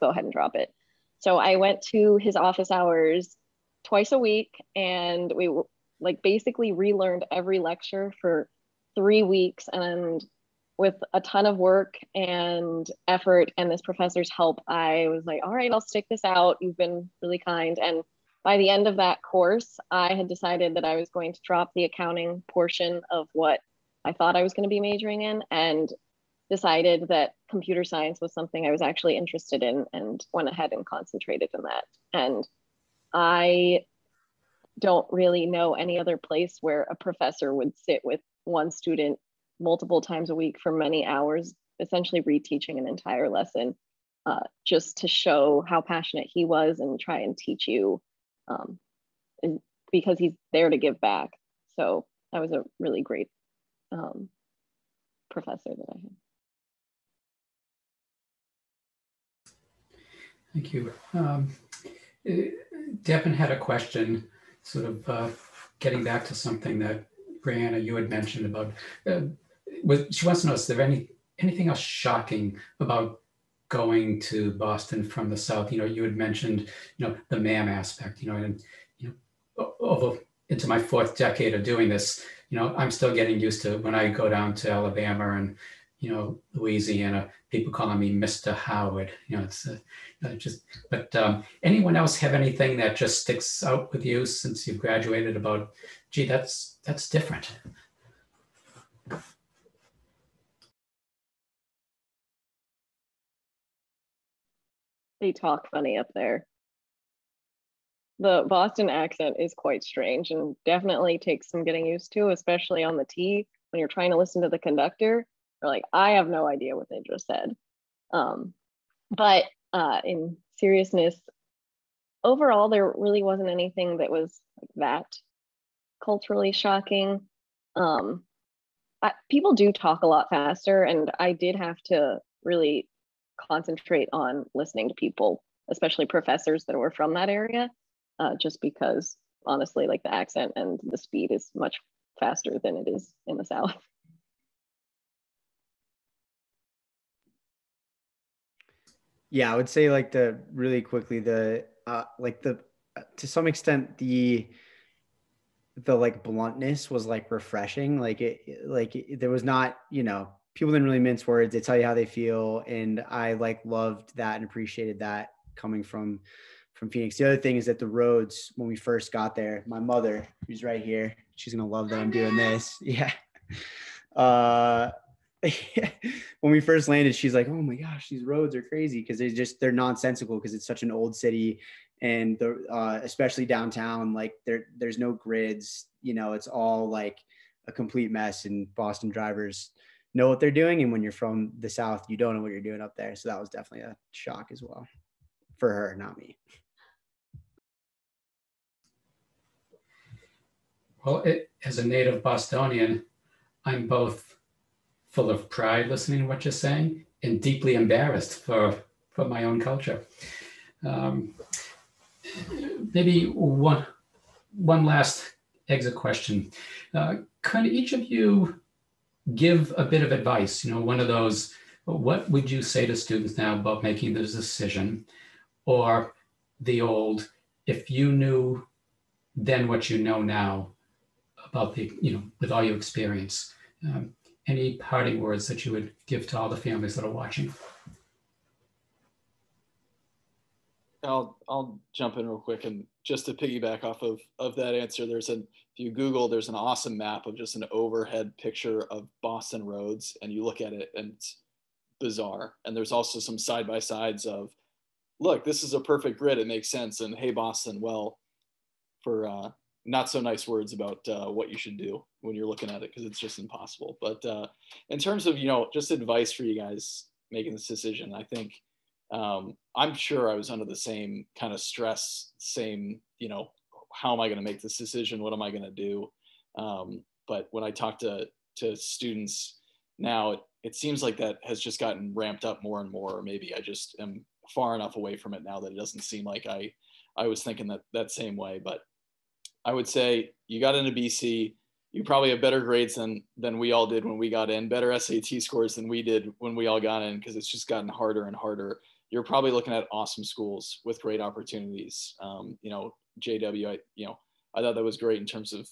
go ahead and drop it. So I went to his office hours twice a week and we like basically relearned every lecture for three weeks and with a ton of work and effort and this professor's help, I was like, all right, I'll stick this out. You've been really kind. And by the end of that course, I had decided that I was going to drop the accounting portion of what I thought I was going to be majoring in and decided that computer science was something I was actually interested in and went ahead and concentrated in that. And I don't really know any other place where a professor would sit with one student multiple times a week for many hours, essentially reteaching an entire lesson uh, just to show how passionate he was and try and teach you um, because he's there to give back. So that was a really great um, professor that I had. Thank you. Um, uh, Devin had a question, sort of uh, getting back to something that Brianna you had mentioned about uh, was, she wants to know, is there any anything else shocking about going to Boston from the South? You know, you had mentioned, you know, the ma'am aspect, you know, and, you know, over into my fourth decade of doing this, you know, I'm still getting used to when I go down to Alabama and, you know, Louisiana, people calling me Mr. Howard, you know, it's uh, just, but um, anyone else have anything that just sticks out with you since you've graduated about, gee, that's, that's different. they talk funny up there. The Boston accent is quite strange and definitely takes some getting used to, especially on the T when you're trying to listen to the conductor. You're like, I have no idea what they just said. Um, but uh, in seriousness, overall, there really wasn't anything that was like that culturally shocking. Um, I, people do talk a lot faster, and I did have to really concentrate on listening to people, especially professors that were from that area, uh, just because honestly, like the accent and the speed is much faster than it is in the South. Yeah, I would say like the really quickly the uh, like the to some extent the the like bluntness was like refreshing like it like it, there was not you know people didn't really mince words. They tell you how they feel. And I like loved that and appreciated that coming from from Phoenix. The other thing is that the roads when we first got there, my mother, who's right here, she's gonna love that I'm doing this. Yeah. Uh when we first landed, she's like, "Oh my gosh, these roads are crazy because they just they're nonsensical because it's such an old city, and the uh, especially downtown, like there there's no grids. You know, it's all like a complete mess. And Boston drivers know what they're doing. And when you're from the South, you don't know what you're doing up there. So that was definitely a shock as well for her, not me. Well, it, as a native Bostonian, I'm both full of pride listening to what you're saying and deeply embarrassed for, for my own culture. Um, maybe one, one last exit question. Uh, could each of you give a bit of advice, you know, one of those, what would you say to students now about making this decision? Or the old, if you knew then what you know now about the, you know, with all your experience, um, any parting words that you would give to all the families that are watching? I'll I'll jump in real quick and just to piggyback off of of that answer. There's an if you Google, there's an awesome map of just an overhead picture of Boston roads, and you look at it and it's bizarre. And there's also some side by sides of, look, this is a perfect grid. It makes sense. And hey, Boston, well, for uh, not so nice words about uh, what you should do when you're looking at it because it's just impossible. But uh, in terms of you know just advice for you guys making this decision, I think um, I'm sure I was under the same kind of stress, same, you know, how am I going to make this decision? What am I going to do? Um, but when I talk to, to students now, it, it seems like that has just gotten ramped up more and more. Maybe I just am far enough away from it now that it doesn't seem like I, I was thinking that that same way. But I would say you got into BC, you probably have better grades than than we all did when we got in, better SAT scores than we did when we all got in because it's just gotten harder and harder. You're probably looking at awesome schools with great opportunities. Um, you know, JW, I you know I thought that was great in terms of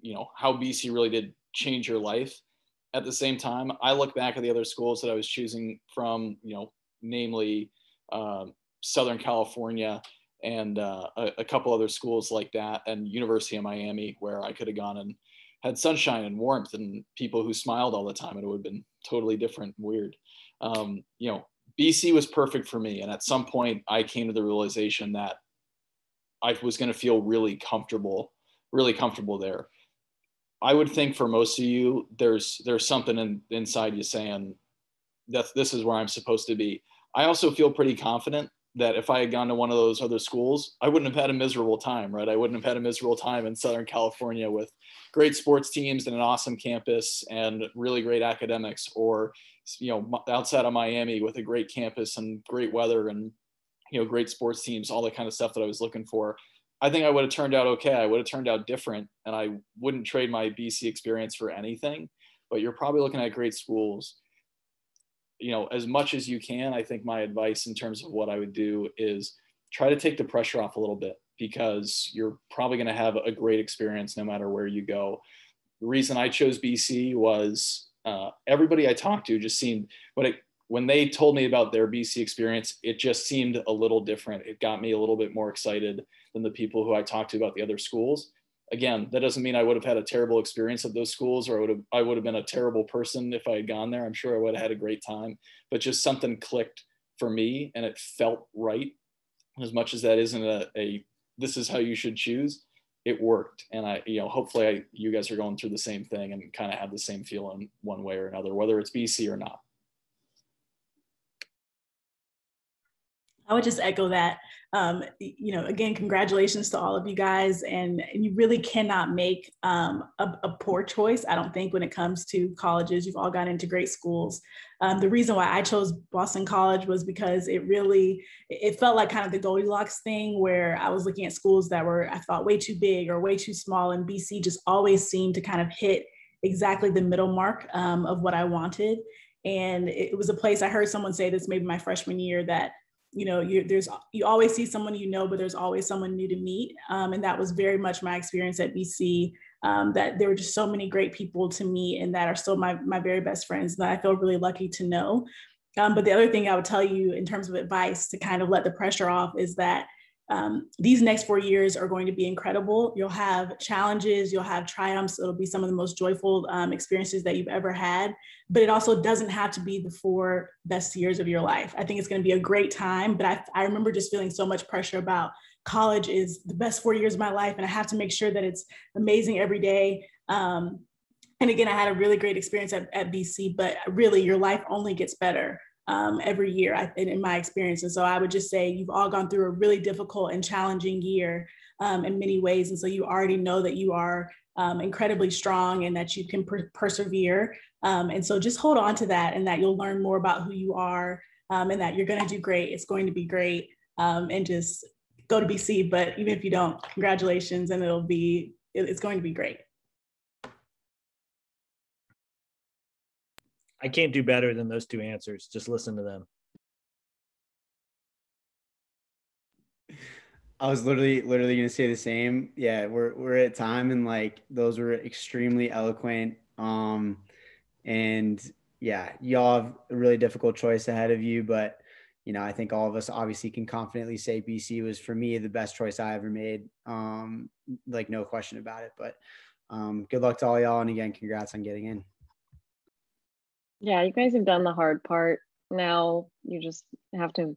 you know how BC really did change your life. At the same time, I look back at the other schools that I was choosing from, you know, namely uh, Southern California and uh, a, a, couple other schools like that, and University of Miami, where I could have gone and had sunshine and warmth and people who smiled all the time. And it would have been totally different and weird. Um, you know, BC was perfect for me. And at some point, I came to the realization that I was going to feel really comfortable, really comfortable there. I would think for most of you, there's there's something in, inside you saying that this is where I'm supposed to be. I also feel pretty confident that if I had gone to one of those other schools, I wouldn't have had a miserable time, right? I wouldn't have had a miserable time in Southern California with great sports teams and an awesome campus and really great academics, or you know, outside of Miami with a great campus and great weather and you know, great sports teams, all the kind of stuff that I was looking for. I think I would have turned out okay. I would have turned out different, and I wouldn't trade my BC experience for anything. But you're probably looking at great schools you know, as much as you can, I think my advice in terms of what I would do is try to take the pressure off a little bit because you're probably going to have a great experience no matter where you go. The reason I chose BC was uh, everybody I talked to just seemed when it when they told me about their BC experience, it just seemed a little different. It got me a little bit more excited than the people who I talked to about the other schools again, that doesn't mean I would have had a terrible experience at those schools or I would have I would have been a terrible person if I had gone there. I'm sure I would have had a great time, but just something clicked for me and it felt right. As much as that isn't a, a this is how you should choose, it worked. And I, you know, hopefully I, you guys are going through the same thing and kind of have the same feeling one way or another, whether it's BC or not. I would just echo that. Um, you know, again, congratulations to all of you guys. And, you really cannot make um, a, a, poor choice, I don't think, when it comes to colleges. You've all gone into great schools. Um, the reason why I chose Boston College was because it really, it felt like kind of the Goldilocks thing where I was looking at schools that were, I thought, way too big or way too small. And BC just always seemed to kind of hit exactly the middle mark um, of what I wanted. And it was a place I heard someone say this maybe my freshman year that you know you there's you always see someone you know but there's always someone new to meet. Um, and that was very much my experience at bc um, that there were just so many great people to meet and that are still my, my very best friends that i feel really lucky to know. Um, but the other thing i would tell you in terms of advice to kind of let the pressure off is that um, these next four years are going to be incredible. You'll have challenges, you'll have triumphs. It'll be some of the most joyful um, experiences that you've ever had. But it also doesn't have to be the four best years of your life. I think it's going to be a great time. But I, I remember just feeling so much pressure about college is the best four years of my life, and I have to make sure that it's amazing every day. Um, and again, I had a really great experience at, at BC, but really, your life only gets better um, every year I, in, my experience. And so I would just say you've all gone through a really difficult and challenging year um, in many ways. And so you already know that you are um, incredibly strong and that you can per- persevere. Um, and so just hold on to that and that you'll learn more about who you are um, and that you're going to do great. It's going to be great. Um, and just go to BC. But even if you don't, congratulations. And it'll be, it's going to be great. I can't do better than those two answers. Just listen to them. I was literally literally gonna say the same. Yeah, we're we're at time and like those were extremely eloquent. Um and yeah, y'all have a really difficult choice ahead of you, but you know, I think all of us obviously can confidently say BC was for me the best choice I ever made. Um, like no question about it. But um, good luck to all y'all, and again, congrats on getting in. Yeah, you guys have done the hard part. Now you just have to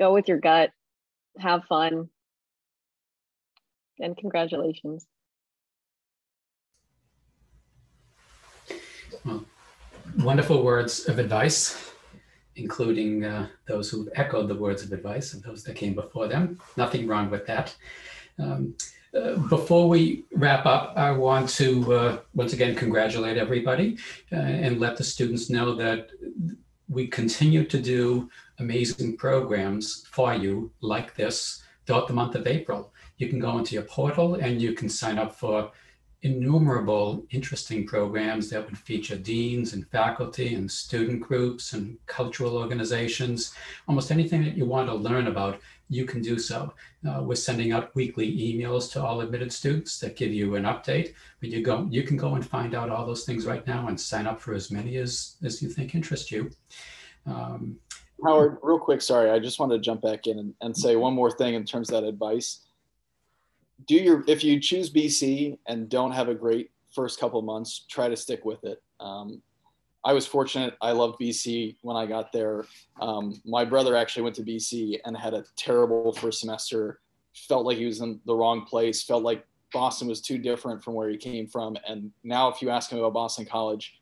go with your gut, have fun, and congratulations. Well, wonderful words of advice, including uh, those who've echoed the words of advice and those that came before them. Nothing wrong with that. Um, uh, before we wrap up, I want to uh, once again congratulate everybody uh, and let the students know that we continue to do amazing programs for you like this throughout the month of April. You can go into your portal and you can sign up for innumerable interesting programs that would feature deans and faculty and student groups and cultural organizations. Almost anything that you want to learn about, you can do so. Uh, we're sending out weekly emails to all admitted students that give you an update. But you go, you can go and find out all those things right now and sign up for as many as as you think interest you. Um, Howard, real quick, sorry, I just wanted to jump back in and, and say one more thing in terms of that advice do your if you choose BC and don't have a great first couple months, try to stick with it. Um, I was fortunate. I loved BC when I got there. Um, my brother actually went to BC and had a terrible first semester. Felt like he was in the wrong place. Felt like Boston was too different from where he came from. And now, if you ask him about Boston College,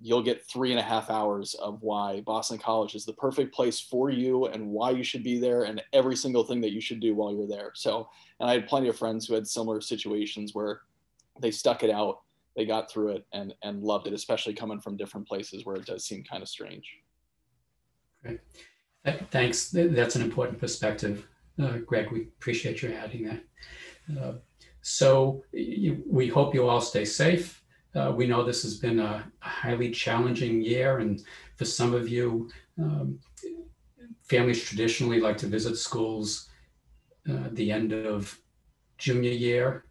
you'll get three and a half hours of why Boston College is the perfect place for you and why you should be there and every single thing that you should do while you're there. So, and I had plenty of friends who had similar situations where they stuck it out, they got through it and, and loved it, especially coming from different places where it does seem kind of strange. Great. Thanks. That's an important perspective, uh, Greg. We appreciate you adding that. Uh, so you, we hope you all stay safe uh, we know this has been a, highly challenging year, and for some of you, um, families traditionally like to visit schools uh, the end of junior year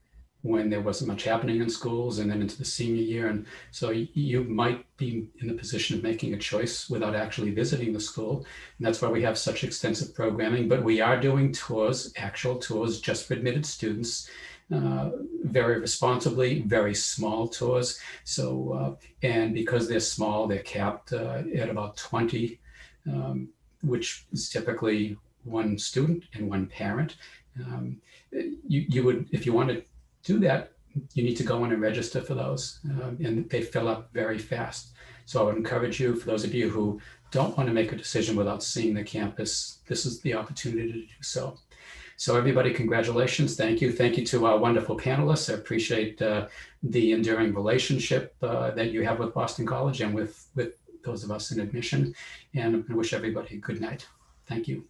when there wasn't much happening in schools and then into the senior year. And so you might be in the position of making a choice without actually visiting the school. And that's why we have such extensive programming. But we are doing tours, actual tours just for admitted students uh, very responsibly, very small tours. So, uh, and because they're small, they're capped uh, at about 20, um, which is typically one student and one parent. Um, you, you would, if you want to do that, you need to go in and register for those, um, and they fill up very fast. So I would encourage you, for those of you who don't want to make a decision without seeing the campus, this is the opportunity to do so. So everybody, congratulations. Thank you. Thank you to our wonderful panelists. I appreciate uh, the enduring relationship uh, that you have with Boston College and with, with those of us in admission. And I wish everybody a good night. Thank you.